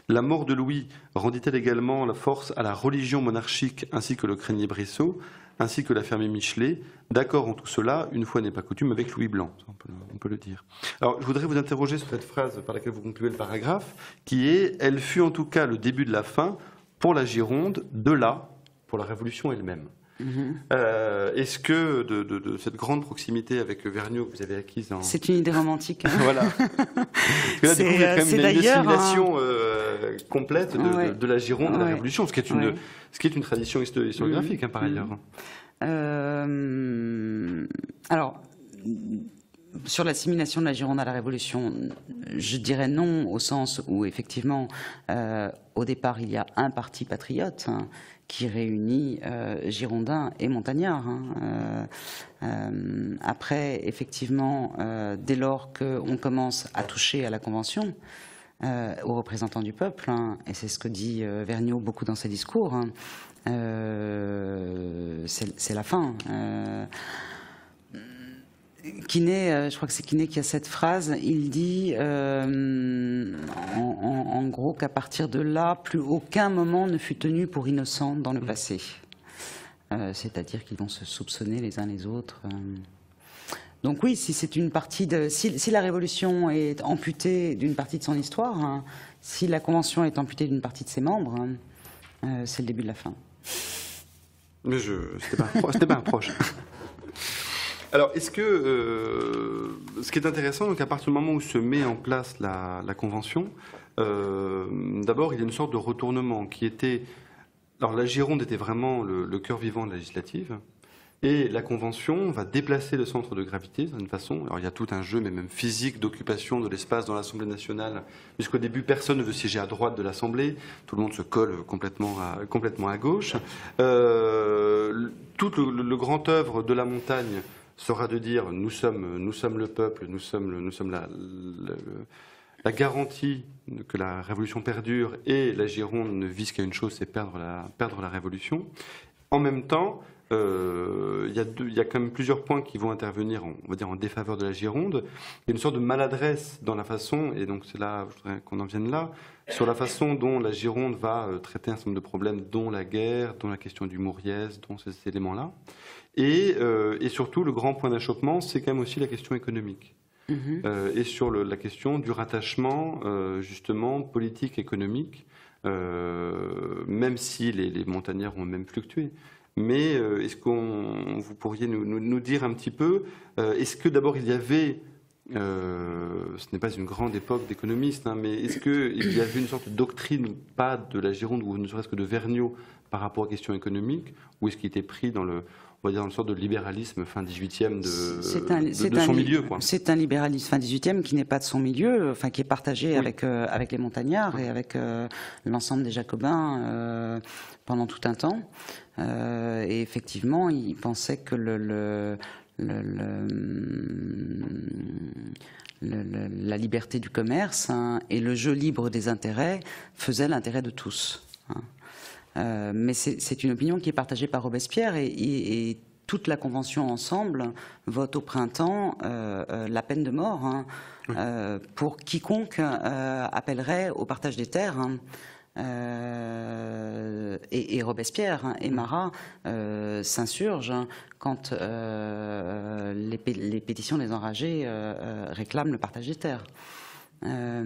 La mort de Louis rendit-elle également la force à la religion monarchique ainsi que le craignait Brissot, ainsi que la fermée Michelet, d'accord en tout cela, une fois n'est pas coutume, avec Louis Blanc, on peut, le dire. Alors, je voudrais vous interroger sur cette phrase par laquelle vous concluez le paragraphe, qui est « Elle fut en tout cas le début de la fin pour la Gironde, de là pour la Révolution elle-même ». Mhm. Euh, est-ce que de, cette grande proximité avec Vergniaud que vous avez acquise en... C'est une idée romantique. Hein. voilà. c'est quand même une, assimilation euh, complète de, la Gironde de la Révolution, ce qui est une, ce qui est une tradition historiographique hein, par mhm. ailleurs. Euh, alors, sur l'assimilation de la Gironde à la Révolution, je dirais non, au sens où effectivement, au départ, il y a un parti patriote. Hein, qui réunit euh, Girondins et Montagnards. Hein. Euh, euh, après, effectivement, dès lors qu'on commence à toucher à la Convention, aux représentants du peuple, hein, et c'est ce que dit Vergniaud beaucoup dans ses discours, hein, c'est la fin. Kiné, euh, je crois que c'est Kiné qui a cette phrase, il dit euh, en, gros qu'à partir de là, plus aucun moment ne fut tenu pour innocent dans le passé. Euh, c'est-à-dire qu'ils vont se soupçonner les uns les autres. Donc oui, si c'est une partie de, si, la révolution est amputée d'une partie de son histoire, hein, si la convention est amputée d'une partie de ses membres, hein, c'est le début de la fin. Mais je, c'était pas, pas un proche. Alors, est-ce que euh, ce qui est intéressant, donc à partir du moment où se met en place la, convention, euh, d'abord il y a une sorte de retournement qui était, alors la Gironde était vraiment le, cœur vivant de la législative. Et la Convention va déplacer le centre de gravité d'une façon. Alors il y a tout un jeu, mais même physique, d'occupation de l'espace dans l'Assemblée nationale, puisqu'au début personne ne veut siéger à droite de l'Assemblée, tout le monde se colle complètement à, complètement à gauche. Euh, tout le, grand œuvre de la montagne sera de dire nous sommes, nous sommes le peuple, nous sommes, nous sommes la, la, garantie que la révolution perdure et la Gironde ne vise qu'à une chose, c'est perdre la, perdre la révolution. En même temps, euh, il y, a quand même plusieurs points qui vont intervenir, on va dire, en défaveur de la Gironde. Il y a une sorte de maladresse dans la façon, et donc c'est là, je voudrais qu'on en vienne là, sur la façon dont la Gironde va euh, traiter un certain nombre de problèmes, dont la guerre, dont la question du Mauriès, dont ces éléments-là. Euh, et, surtout, le grand point d'achoppement, c'est quand même aussi la question économique. Mhm. Euh, et sur la question du rattachement, euh, justement, politique-économique, même si les, montagnards ont même fluctué. Mais est-ce qu'on, vous pourriez nous, dire un petit peu, est-ce que d'abord il y avait ce n'est pas une grande époque d'économistes, hein, mais est-ce qu'il y avait une sorte de doctrine, pas de la Gironde ou ne serait-ce que de Vergniaud, par rapport aux questions économiques, ou est-ce qu'il était pris dans le, on va dire, une sorte de libéralisme fin 18e de, de, son milieu. C'est un libéralisme fin 18e qui n'est pas de son milieu, enfin qui est partagé avec, euh, avec les montagnards et avec euh, l'ensemble des jacobins euh, pendant tout un temps. et effectivement, il pensait que le, le, la liberté du commerce hein, et le jeu libre des intérêts faisaient l'intérêt de tous. Hein. Euh, mais c'est une opinion qui est partagée par Robespierre et, toute la Convention ensemble vote au printemps euh, euh, la peine de mort hein, pour quiconque appellerait au partage des terres. Hein. et, Robespierre hein, et Marat s'insurgent quand les, les, pétitions des enragés réclament le partage des terres. Euh,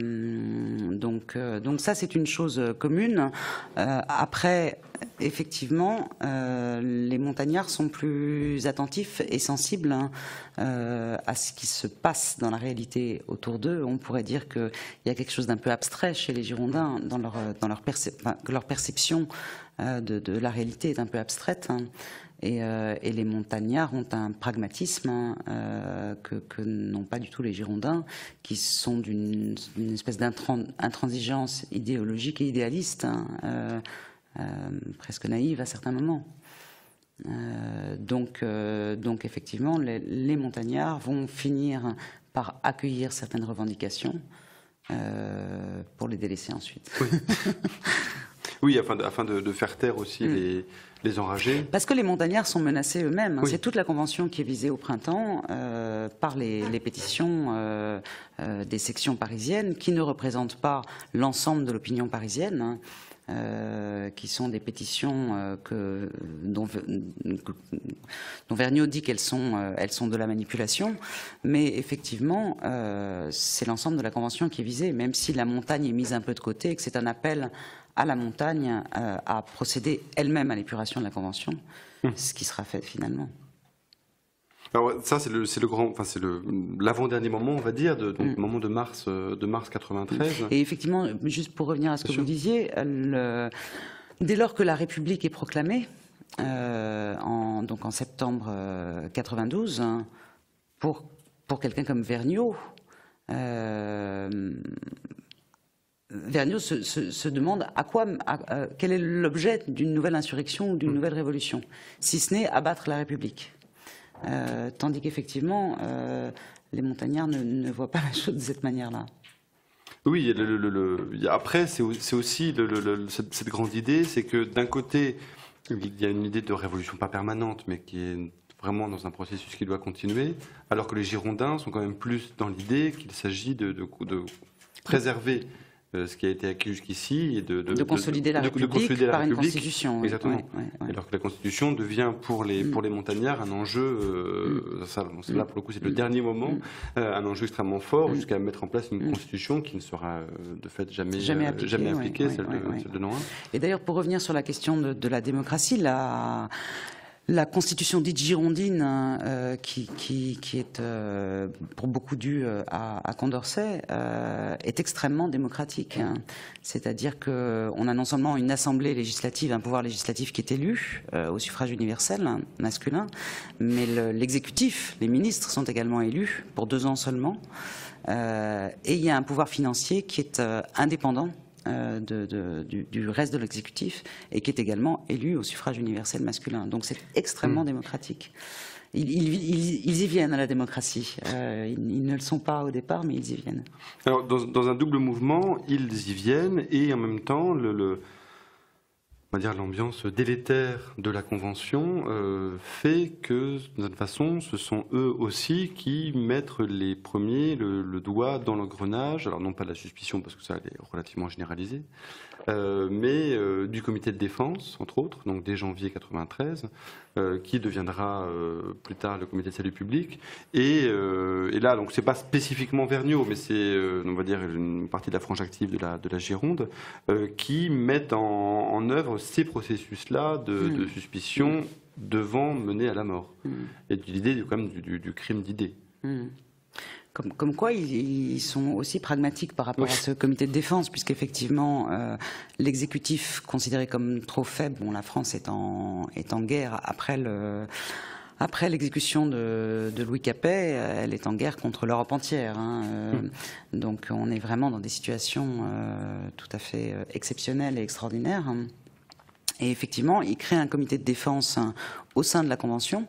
donc, euh, donc ça, c'est une chose commune. Euh, après, effectivement, les montagnards sont plus attentifs et sensibles hein, à ce qui se passe dans la réalité autour d'eux. On pourrait dire qu'il y a quelque chose d'un peu abstrait chez les Girondins dans leur, dans leur, que leur perception de, la réalité est un peu abstraite. Hein. Euh, et, les montagnards ont un pragmatisme hein, euh, que, n'ont pas du tout les Girondins, qui sont d'une espèce d'intransigeance idéologique et idéaliste, hein, euh, presque naïve à certains moments. donc, donc effectivement, les, montagnards vont finir par accueillir certaines revendications pour les délaisser ensuite. Oui, afin de, faire taire aussi mm. les, les, enragés. Parce que les montagnards sont menacés eux-mêmes. Hein. C'est toute la convention qui est visée au printemps euh, par les, pétitions euh, euh, des sections parisiennes, qui ne représentent pas l'ensemble de l'opinion parisienne. Hein. qui sont des pétitions que, dont, dont Vergniaud dit qu'elles sont, elles sont de la manipulation, mais effectivement, c'est l'ensemble de la Convention qui est visée, même si la montagne est mise un peu de côté et que c'est un appel à la montagne à procéder elle-même à l'épuration de la Convention, mmh. ce qui sera fait finalement. Alors ça c'est le, le, grand, enfin c'est l'avant-dernier moment, on va dire, de, donc, mm. moment de mars de mars 93. Et effectivement, juste pour revenir à ce que vous disiez, dès lors que la République est proclamée, euh, en, donc en septembre 92, hein, pour pour quelqu'un comme Vergniaud. Euh, Vergniaud se, se, demande à quoi, quel est l'objet d'une nouvelle insurrection ou d'une mm. nouvelle révolution, si ce n'est abattre la République. Euh, tandis qu'effectivement, euh, les montagnards ne, voient pas la chose de cette manière-là. Oui, après, c'est aussi cette, grande idée, c'est que d'un côté, il y a une idée de révolution pas permanente, mais qui est vraiment dans un processus qui doit continuer, alors que les Girondins sont quand même plus dans l'idée qu'il s'agit de, préserver euh, ce qui a été acquis jusqu'ici et de, de, consolider la République par une constitution. Exactement. Alors que la constitution devient pour les, mm. pour les montagnards un enjeu, euh, mm. ça, là pour le coup c'est le mm. dernier moment, euh, un enjeu extrêmement fort jusqu'à mettre en place une constitution qui ne sera de fait jamais, jamais appliquée, jamais appliquée celle, de, celle de Et d'ailleurs pour revenir sur la question de, la démocratie, la la constitution dite girondine, hein, euh, qui, est euh, pour beaucoup due euh, à, Condorcet, est extrêmement démocratique. Hein. C'est-à-dire qu'on a non seulement une assemblée législative, un pouvoir législatif qui est élu au suffrage universel hein, masculin, mais l'exécutif, les ministres sont également élus pour deux ans seulement. et il y a un pouvoir financier qui est indépendant euh, de, du, reste de l'exécutif et qui est également élu au suffrage universel masculin. Donc c'est extrêmement mm. démocratique. Ils, y viennent à la démocratie. Euh, ils, ne le sont pas au départ, mais ils y viennent. Alors dans, un double mouvement, ils y viennent et en même temps le on va dire l'ambiance délétère de la convention euh, fait que de toute façon ce sont eux aussi qui mettent les premiers le, doigt dans l'engrenage. Alors non pas la suspicion parce que ça est relativement généralisé mais euh, du comité de défense entre autres donc dès janvier 93 euh, qui deviendra euh, plus tard le comité de salut public. Et, euh, et là, donc c'est pas spécifiquement Vergniaud, mais c'est, on va dire, une partie de la frange active de la, de la Gironde, qui mettent en, en œuvre ces processus-là de, hmm. de, suspicion devant mener à la mort. Hmm. Et l'idée quand même du, du, crime d'idée. Hmm. Comme, quoi, ils, sont aussi pragmatiques par rapport à ce comité de défense, puisqu'effectivement, euh, l'exécutif considéré comme trop faible, bon, la France est en, est en guerre après le. Après l'exécution de, Louis Capet, elle est en guerre contre l'Europe entière. Hein, euh, mmh. Donc on est vraiment dans des situations euh, tout à fait exceptionnelles et extraordinaires. Hein. Et effectivement, il crée un comité de défense hein, au sein de la Convention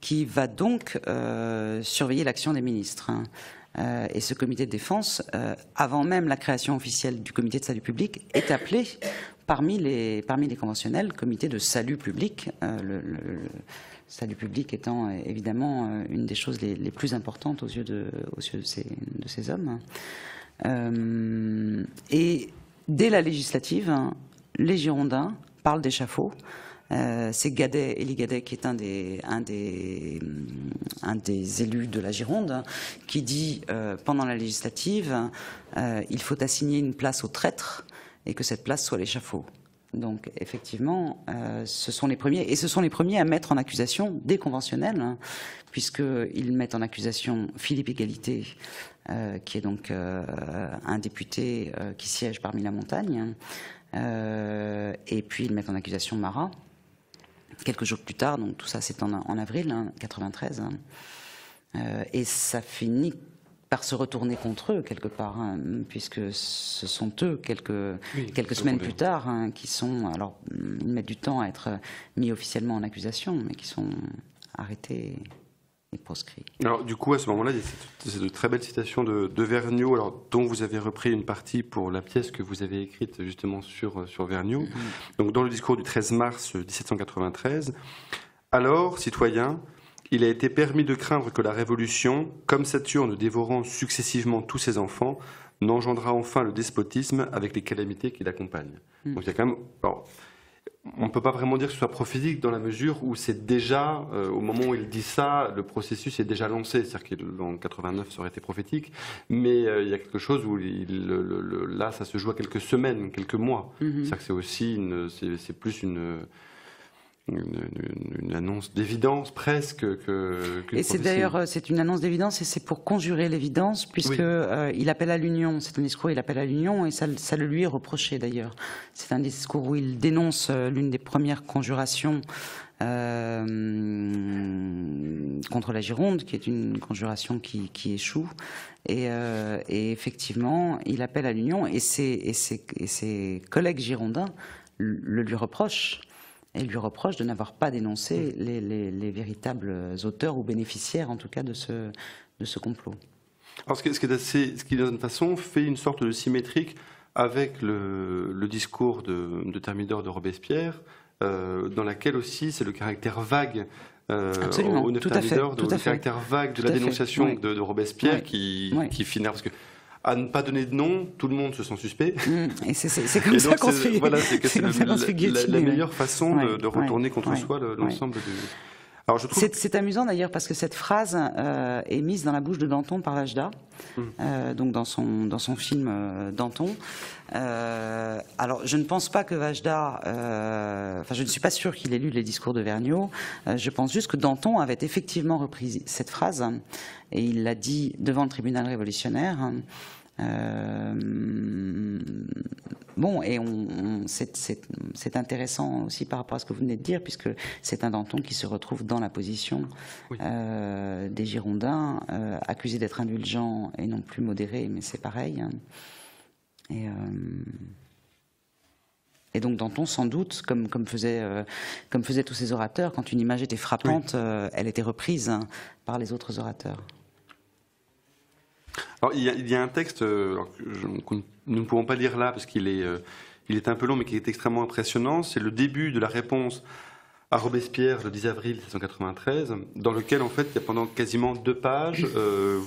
qui va donc euh, surveiller l'action des ministres. Hein. Euh, et ce comité de défense, euh, avant même la création officielle du comité de salut public, est appelé parmi les, parmi les conventionnels comité de salut public, le, salut public étant évidemment une des choses les, plus importantes aux yeux de, ces, de ces hommes. et dès la législative, les Girondins parlent d'échafaud. Euh, c'est Gadet, Élie Gadet, qui est un des, élus de la Gironde, qui dit euh, pendant la législative, euh, il faut assigner une place aux traîtres et que cette place soit l'échafaud. Donc effectivement, ce sont les premiers, et ce sont les premiers à mettre en accusation des conventionnels, hein, puisqu'ils mettent en accusation Philippe Égalité, qui est donc un député qui siège parmi la montagne, et puis ils mettent en accusation Marat, quelques jours plus tard, donc tout ça c'est en, avril 93, hein, euh, et ça finit par se retourner contre eux quelque part, hein, puisque ce sont eux quelques quelques semaines plus tard hein, qui sont alors ils mettent du temps à être mis officiellement en accusation, mais qui sont arrêtés proscrit. Alors, du coup, à ce moment-là, il y a cette, très belle citation de, de Vergniaud, alors, dont vous avez repris une partie pour la pièce que vous avez écrite justement sur, sur Vergniaud. Mm-hmm. Donc, dans le discours du 13 mars 1793, alors, citoyens, il a été permis de craindre que la Révolution, comme Saturne dévorant successivement tous ses enfants, n'engendra enfin le despotisme avec les calamités qui l'accompagnent. Mm. Donc, il y a quand même. On ne peut pas vraiment dire que ce soit prophétique dans la mesure où c'est déjà, euh, au moment où il dit ça, le processus est déjà lancé. C'est-à-dire qu'en 89, ça aurait été prophétique, mais euh, il y a quelque chose où il, là, ça se joue à quelques semaines, quelques mois. Mm-hmm. C'est-à-dire que c'est aussi, c'est plus une une, annonce d'évidence presque que. Et c'est d'ailleurs euh, c'est une annonce d'évidence et c'est pour conjurer l'évidence puisque euh, il appelle à l'union. C'est un discours il appelle à l'union et ça, ça, le lui est reproché d'ailleurs. C'est un discours où il dénonce euh, l'une des premières conjurations. Euh, contre la Gironde, qui est une conjuration qui, qui échoue. Et, euh, et, effectivement, il appelle à l'union, et ses, et, ses, et ses collègues girondins le lui reprochent et lui reproche de n'avoir pas dénoncé mm. les, véritables auteurs ou bénéficiaires, en tout cas, de ce, de ce complot. Alors, ce qui, est assez, ce qui, d'une façon, fait une sorte de symétrique avec le, discours de, de Thermidor de Robespierre, euh, dans laquelle aussi c'est le caractère vague euh, Absolument, au, tout à fait, tout le caractère vague de la dénonciation de, Robespierre qui, qui finit parce que à ne pas donner de nom, tout le monde se sent suspect. Mmh. et c'est comme ça qu'on se fait. Voilà, c'est la, meilleure façon de, retourner contre soi l'ensemble de. C'est amusant d'ailleurs parce que cette phrase euh, est mise dans la bouche de Danton par Vajda, mmh. euh, donc dans son, dans son film euh, Danton. alors je ne pense pas que Vajda, enfin je ne suis pas sûr qu'il ait lu les discours de Vergniaud, je pense juste que Danton avait effectivement repris cette phrase et il l'a dit devant le tribunal révolutionnaire. Euh, bon, et on, c'est intéressant aussi par rapport à ce que vous venez de dire, puisque c'est un Danton qui se retrouve dans la position euh, des Girondins, euh, accusés d'être indulgents et non plus modérés, mais c'est pareil. Hein. Et, et, donc Danton, sans doute, comme, comme, faisait, comme faisaient tous ces orateurs, quand une image était frappante, elle était reprise hein, par les autres orateurs. Il, y a, un texte euh, que nous ne pouvons pas lire là parce qu'il est, euh, est un peu long, mais qui est extrêmement impressionnant. C'est le début de la réponse à Robespierre le 10 avril 1793, dans lequel en fait il y a pendant quasiment deux pages, euh,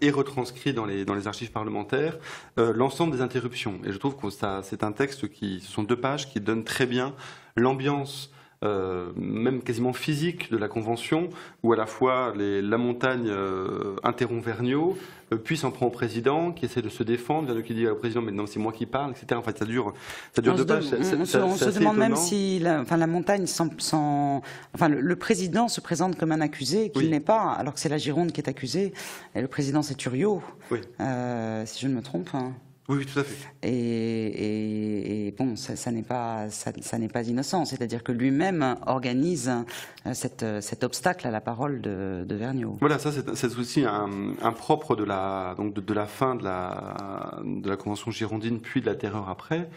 est retranscrit dans les, dans les archives parlementaires l'ensemble des interruptions. Et je trouve que c'est un texte qui, ce sont deux pages qui donnent très bien l'ambiance euh, même quasiment physique de la Convention, où à la fois la montagne euh, interrompt Vergniaud, euh, puis s'en prend au président, qui essaie de se défendre, Vergniaud qui dit au président, mais non, c'est moi qui parle, etc. En fait, ça dure, ça dure on deux pages. on, se, demande même si la, enfin, la montagne, sans, enfin, le, président se présente comme un accusé, qu'il n'est pas, alors que c'est la Gironde qui est accusée, et le président c'est Turiot, si je ne me trompe. Hein. Oui, tout à fait. Et, bon, ça, n'est pas, ça, n'est pas innocent. C'est-à-dire que lui-même organise euh, cet obstacle à la parole de, de Vergniaud. Voilà, ça c'est aussi un, propre de la, donc de, la fin de la, de la Convention girondine, puis de la terreur après.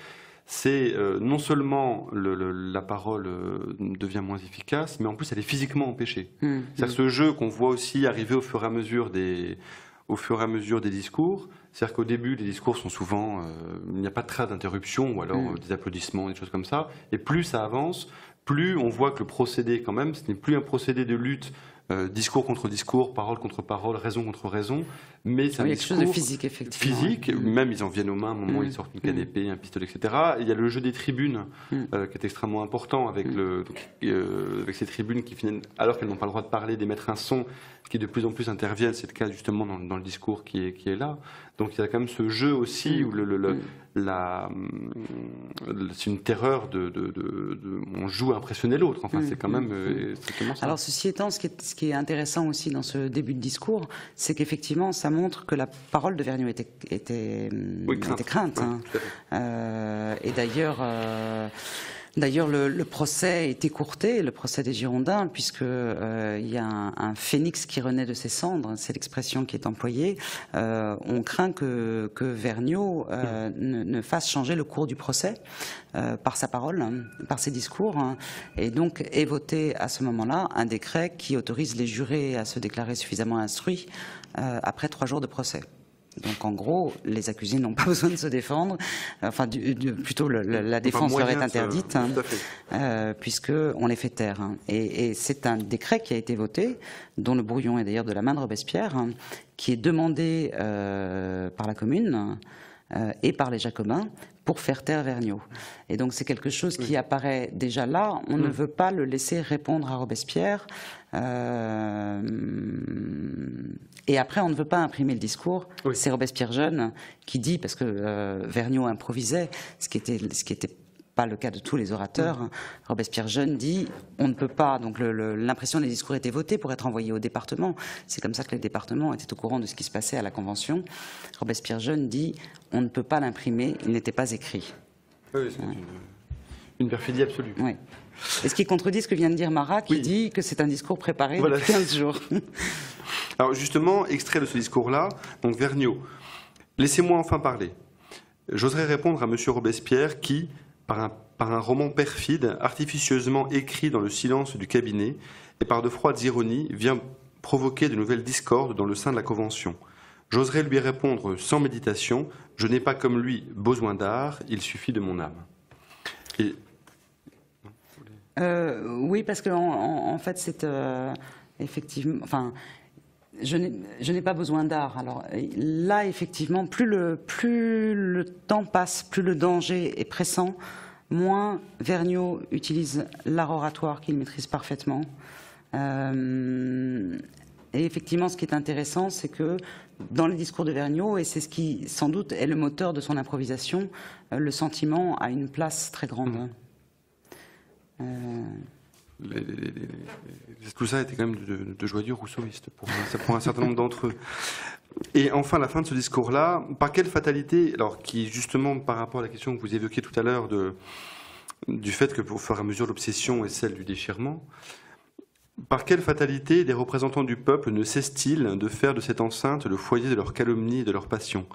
C'est euh, non seulement la parole euh, devient moins efficace, mais en plus elle est physiquement empêchée. Mmh, C'est-à-dire mmh. ce jeu qu'on voit aussi arriver au fur et à mesure des, au fur et à mesure des discours c'est-à-dire qu'au début, les discours sont souvent, euh, il n'y a pas de trace d'interruption ou alors mm. euh, des applaudissements, des choses comme ça. Et plus ça avance, plus on voit que le procédé, quand même, ce n'est plus un procédé de lutte euh, discours contre discours, parole contre parole, raison contre raison, mais c'est un quelque chose de physique, effectivement. Physique, même ils en viennent aux mains au moment où ils mm. sortent une canne mm. épée, un pistolet, etc. il y a le jeu des tribunes qui est extrêmement important avec, le, avec ces tribunes qui finissent, alors qu'elles n'ont pas le droit de parler, d'émettre un son qui de plus en plus interviennent. C'est le cas justement dans, dans, le discours qui est, qui est là. Donc il y a quand même ce jeu aussi où le, le, mm. la, c'est une terreur de, de, de, on joue à impressionner l'autre. Enfin, mm. c'est quand même mm. euh, ça. Alors ceci étant, ce qui, est, ce qui est intéressant aussi dans ce début de discours, c'est qu'effectivement, ça montre que la parole de Vergniaud était, était, était crainte. Hein. Euh, et d'ailleurs. Euh, D'ailleurs, le, procès est écourté, le procès des Girondins, puisque euh, y a un, phénix qui renaît de ses cendres, c'est l'expression qui est employée. Euh, on craint que, que Vergniaud euh, ne, fasse changer le cours du procès par sa parole, par ses discours, hein. et donc est voté à ce moment-là un décret qui autorise les jurés à se déclarer suffisamment instruits après trois jours de procès. Donc en gros, les accusés n'ont pas besoin de se défendre. Enfin, plutôt la défense leur est interdite, hein, euh, puisque on les fait taire. Hein. Et, c'est un décret qui a été voté, dont le brouillon est d'ailleurs de la main de Robespierre, hein, qui est demandé euh, par la commune. et par les Jacobins pour faire taire Vergniaud. Et donc c'est quelque chose qui apparaît déjà là. On ne mm. veut pas le laisser répondre à Robespierre. Euh, et après, on ne veut pas imprimer le discours. C'est Robespierre jeune qui dit, parce que euh, Vergniaud improvisait, ce qui était, ce qui était pas le cas de tous les orateurs. Mm. Robespierre jeune dit on ne peut pas. Donc l'impression des discours était votée pour être envoyée au département. C'est comme ça que les départements étaient au courant de ce qui se passait à la convention. Robespierre jeune dit on ne peut pas l'imprimer. Il n'était pas écrit. Oui, c'est une, perfidie absolue. Oui. Et ce qui contredit ce que vient de dire Marat, qui dit que c'est un discours préparé voilà. depuis 15 jours. Alors justement, extrait de ce discours-là, donc Vergniaud. Laissez-moi enfin parler. J'oserais répondre à M. Robespierre qui, par un, roman perfide, artificieusement écrit dans le silence du cabinet, et par de froides ironies, vient provoquer de nouvelles discordes dans le sein de la Convention. J'oserais lui répondre sans méditation, je n'ai pas comme lui besoin d'art, il suffit de mon âme. Euh, oui, parce que en, fait, c'est euh, effectivement, enfin, je n'ai pas besoin d'art. Alors là, effectivement, plus le, plus le temps passe, plus le danger est pressant, moins Vergniaud utilise l'art oratoire qu'il maîtrise parfaitement. Euh, et effectivement, ce qui est intéressant, c'est que dans les discours de Vergniaud, et c'est ce qui sans doute est le moteur de son improvisation, euh, le sentiment a une place très grande. Tout ça était quand même de, joyeux rousseauistes pour, pour un certain nombre d'entre eux. Et enfin, la fin de ce discours-là, par quelle fatalité, alors qui justement par rapport à la question que vous évoquiez tout à l'heure du fait que pour faire à mesure l'obsession est celle du déchirement, par quelle fatalité des représentants du peuple ne cessent-ils de faire de cette enceinte le foyer de leur calomnie et de leur passion?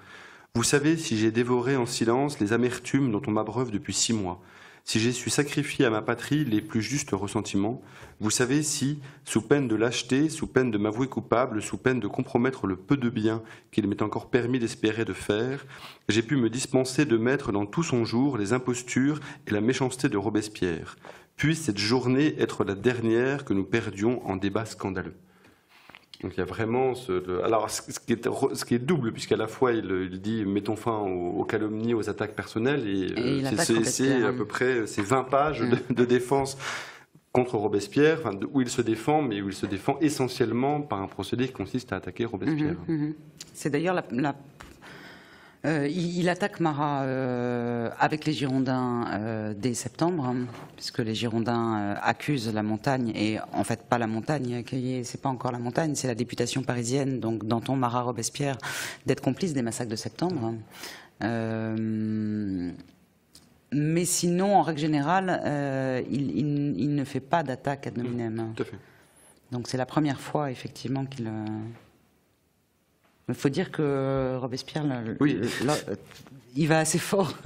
Vous savez si j'ai dévoré en silence les amertumes dont on m'abreuve depuis six mois, si j'ai su sacrifier à ma patrie les plus justes ressentiments, vous savez si, sous peine de lâcheté, sous peine de m'avouer coupable, sous peine de compromettre le peu de bien qu'il m'est encore permis d'espérer de faire, j'ai pu me dispenser de mettre dans tout son jour les impostures et la méchanceté de Robespierre. Puisse cette journée être la dernière que nous perdions en débat scandaleux. Donc il y a vraiment ce. Alors ce qui est, ce qui est double, puisqu'à la fois il, dit mettons fin aux, calomnies, aux attaques personnelles, et, euh, c'est à peu près ces 20 pages mm. de, défense contre Robespierre, où il se défend, mais où il se défend essentiellement par un procédé qui consiste à attaquer Robespierre. Mm-hmm, mm-hmm. C'est d'ailleurs la, la euh, il, attaque Marat euh, avec les Girondins euh, dès septembre, hein, puisque les Girondins accusent la montagne, et en fait pas la montagne, c'est pas encore la montagne, c'est la députation parisienne, donc Danton, Marat, Robespierre, d'être complices des massacres de septembre. mais sinon, en règle générale, il, ne fait pas d'attaque ad nominem. Donc c'est la première fois, effectivement, qu'il... Il faut dire que Robespierre, oui. il va assez fort.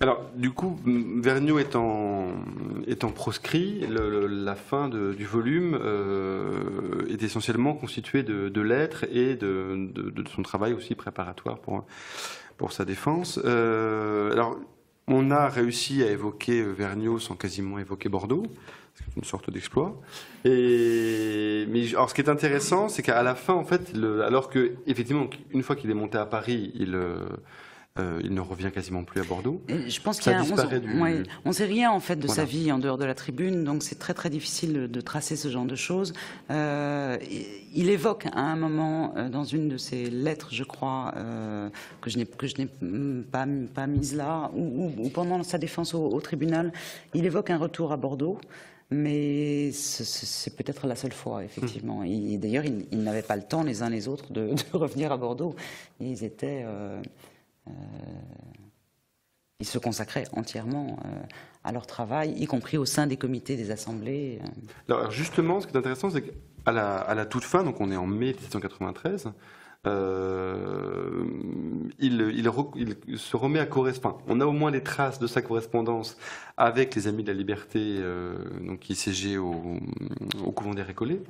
Alors, du coup, Vergniaud étant, étant proscrit, la fin du volume euh, est essentiellement constituée de, lettres et de, son travail aussi préparatoire pour, pour sa défense. Euh, alors, on a réussi à évoquer Vergniaud sans quasiment évoquer Bordeaux c'est une sorte d'exploit. Et mais alors, ce qui est intéressant, c'est qu'à la fin, en fait, alors que effectivement, une fois qu'il est monté à Paris, il euh, euh, il ne revient quasiment plus à Bordeaux. je pense qu'il on, ne sait rien en fait de sa vie en dehors de la tribune, donc c'est très très difficile de tracer ce genre de choses. Euh, il évoque à un moment dans une de ses lettres, je crois, que je n'ai que je n'ai pas pas mise là, ou, pendant sa défense au, tribunal, il évoque un retour à Bordeaux mais c'est peut-être la seule fois, effectivement. Hmm. D'ailleurs, ils, n'avaient pas le temps, les uns les autres, de, revenir à Bordeaux. Ils étaient. Euh, euh, ils se consacraient entièrement euh, à leur travail, y compris au sein des comités des assemblées. Alors, justement, ce qui est intéressant, c'est qu'à la, à la toute fin, donc on est en mai 1793, euh, il, se remet à correspondre. On a au moins les traces de sa correspondance avec les Amis de la Liberté, euh, donc qui siégeaient au, couvent des Récollets,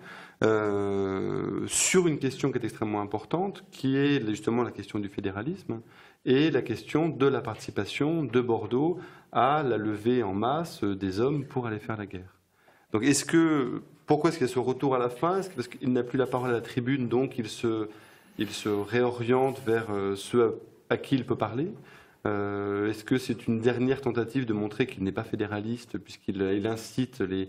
euh, sur une question qui est extrêmement importante, qui est justement la question du fédéralisme et la question de la participation de Bordeaux à la levée en masse des hommes pour aller faire la guerre. Donc, est-ce que pourquoi est-ce qu'il y a ce retour à la fin? Parce qu'il n'a plus la parole à la tribune, donc il se il se réoriente vers ceux à, qui il peut parler. Est-ce que c'est une dernière tentative de montrer qu'il n'est pas fédéraliste, puisqu'il incite les,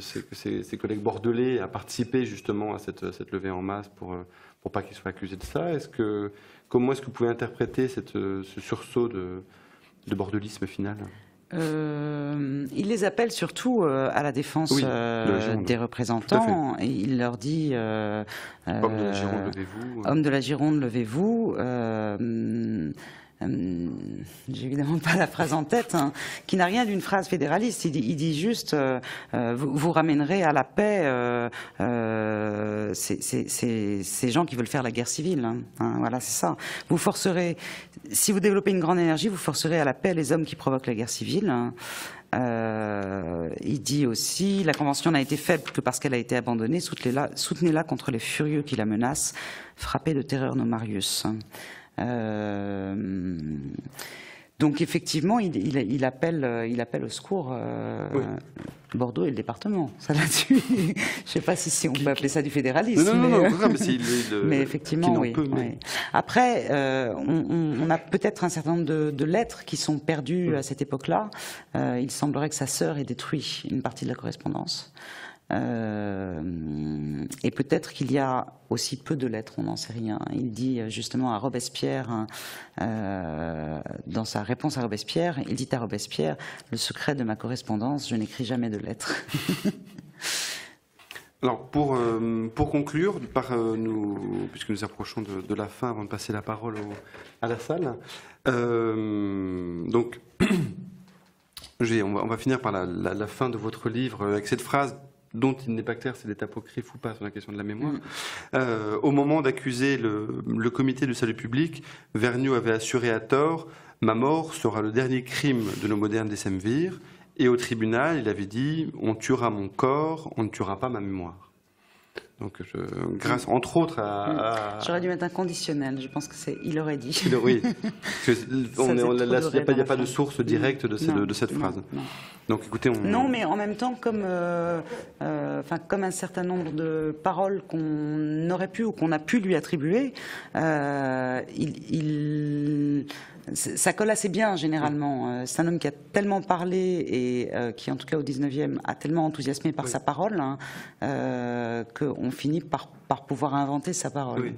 ses, collègues bordelais à participer justement à cette, levée en masse pour, pour pas qu'ils soient accusés de ça? Est-ce que comment est-ce que vous pouvez interpréter ce sursaut de bordelisme final? Euh, il les appelle surtout euh, à la défense euh, des représentants. Et il leur dit euh, Homme de la Gironde, levez-vous. Homme de la Gironde, levez-vous. Euh, j'ai évidemment pas la phrase en tête, hein, qui n'a rien d'une phrase fédéraliste. Il dit, juste euh, euh, vous, ramènerez à la paix ces, gens qui veulent faire la guerre civile. Hein. Hein, voilà, c'est ça. Vous forcerez, si vous développez une grande énergie, vous forcerez à la paix les hommes qui provoquent la guerre civile. il dit aussi la convention n'a été faible que parce qu'elle a été abandonnée. Soutenez-la, contre les furieux qui la menacent. Frappez de terreur nos Marius. Euh, donc effectivement, il, il, appelle, euh, il appelle au secours euh, Bordeaux et le département. Ça là-dessus, je ne sais pas si, on peut appeler ça du fédéralisme. Non, non, non, mais, effectivement, oui, Après, on, a peut-être un certain nombre de, lettres qui sont perdues à cette époque-là. il semblerait que sa sœur ait détruit une partie de la correspondance. Euh, et peut-être qu'il y a aussi peu de lettres, on n'en sait rien. Il dit justement à Robespierre, hein, euh, dans sa réponse à Robespierre, il dit à Robespierre, le secret de ma correspondance, je n'écris jamais de lettres. Alors pour, euh, pour conclure, puisque nous approchons de, la fin avant de passer la parole à la salle, donc on, va, finir par la, fin de votre livre avec cette phrase dont il n'est pas clair s'il est apocryphe ou pas sur la question de la mémoire. Mm. Euh, au moment d'accuser le, comité de salut public, Vergniaud avait assuré à tort Ma mort sera le dernier crime de nos modernes décemvirs. Et au tribunal, il avait dit On tuera mon corps, on ne tuera pas ma mémoire. Donc, grâce entre autres à. J'aurais dû mettre un conditionnel. Je pense que c'est. Il aurait dit. oui. il n'y a, pas de source directe de, cette phrase. Donc, écoutez, on... Non, mais en même temps, comme, euh, euh, enfin, comme un certain nombre de paroles qu'on aurait pu ou qu'on a pu lui attribuer, euh, il ça colle assez bien généralement. Euh, c'est un homme qui a tellement parlé et euh, qui, en tout cas au 19e, a tellement enthousiasmé par sa parole hein, euh, qu'on finit par, par, pouvoir inventer sa parole.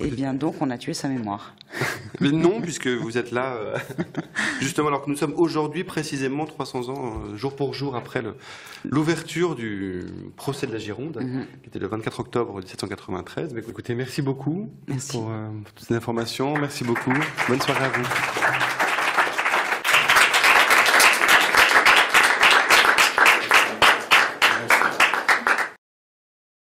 Eh bien, donc, on a tué sa mémoire. Mais non, puisque vous êtes là, euh, justement, alors que nous sommes aujourd'hui précisément 300 ans, euh, jour pour jour, après l'ouverture du procès de la Gironde, mhm. qui était le 24 octobre 1793. Mais écoutez, merci beaucoup Pour, euh, pour toutes ces informations. Merci beaucoup. Bonne soirée à vous.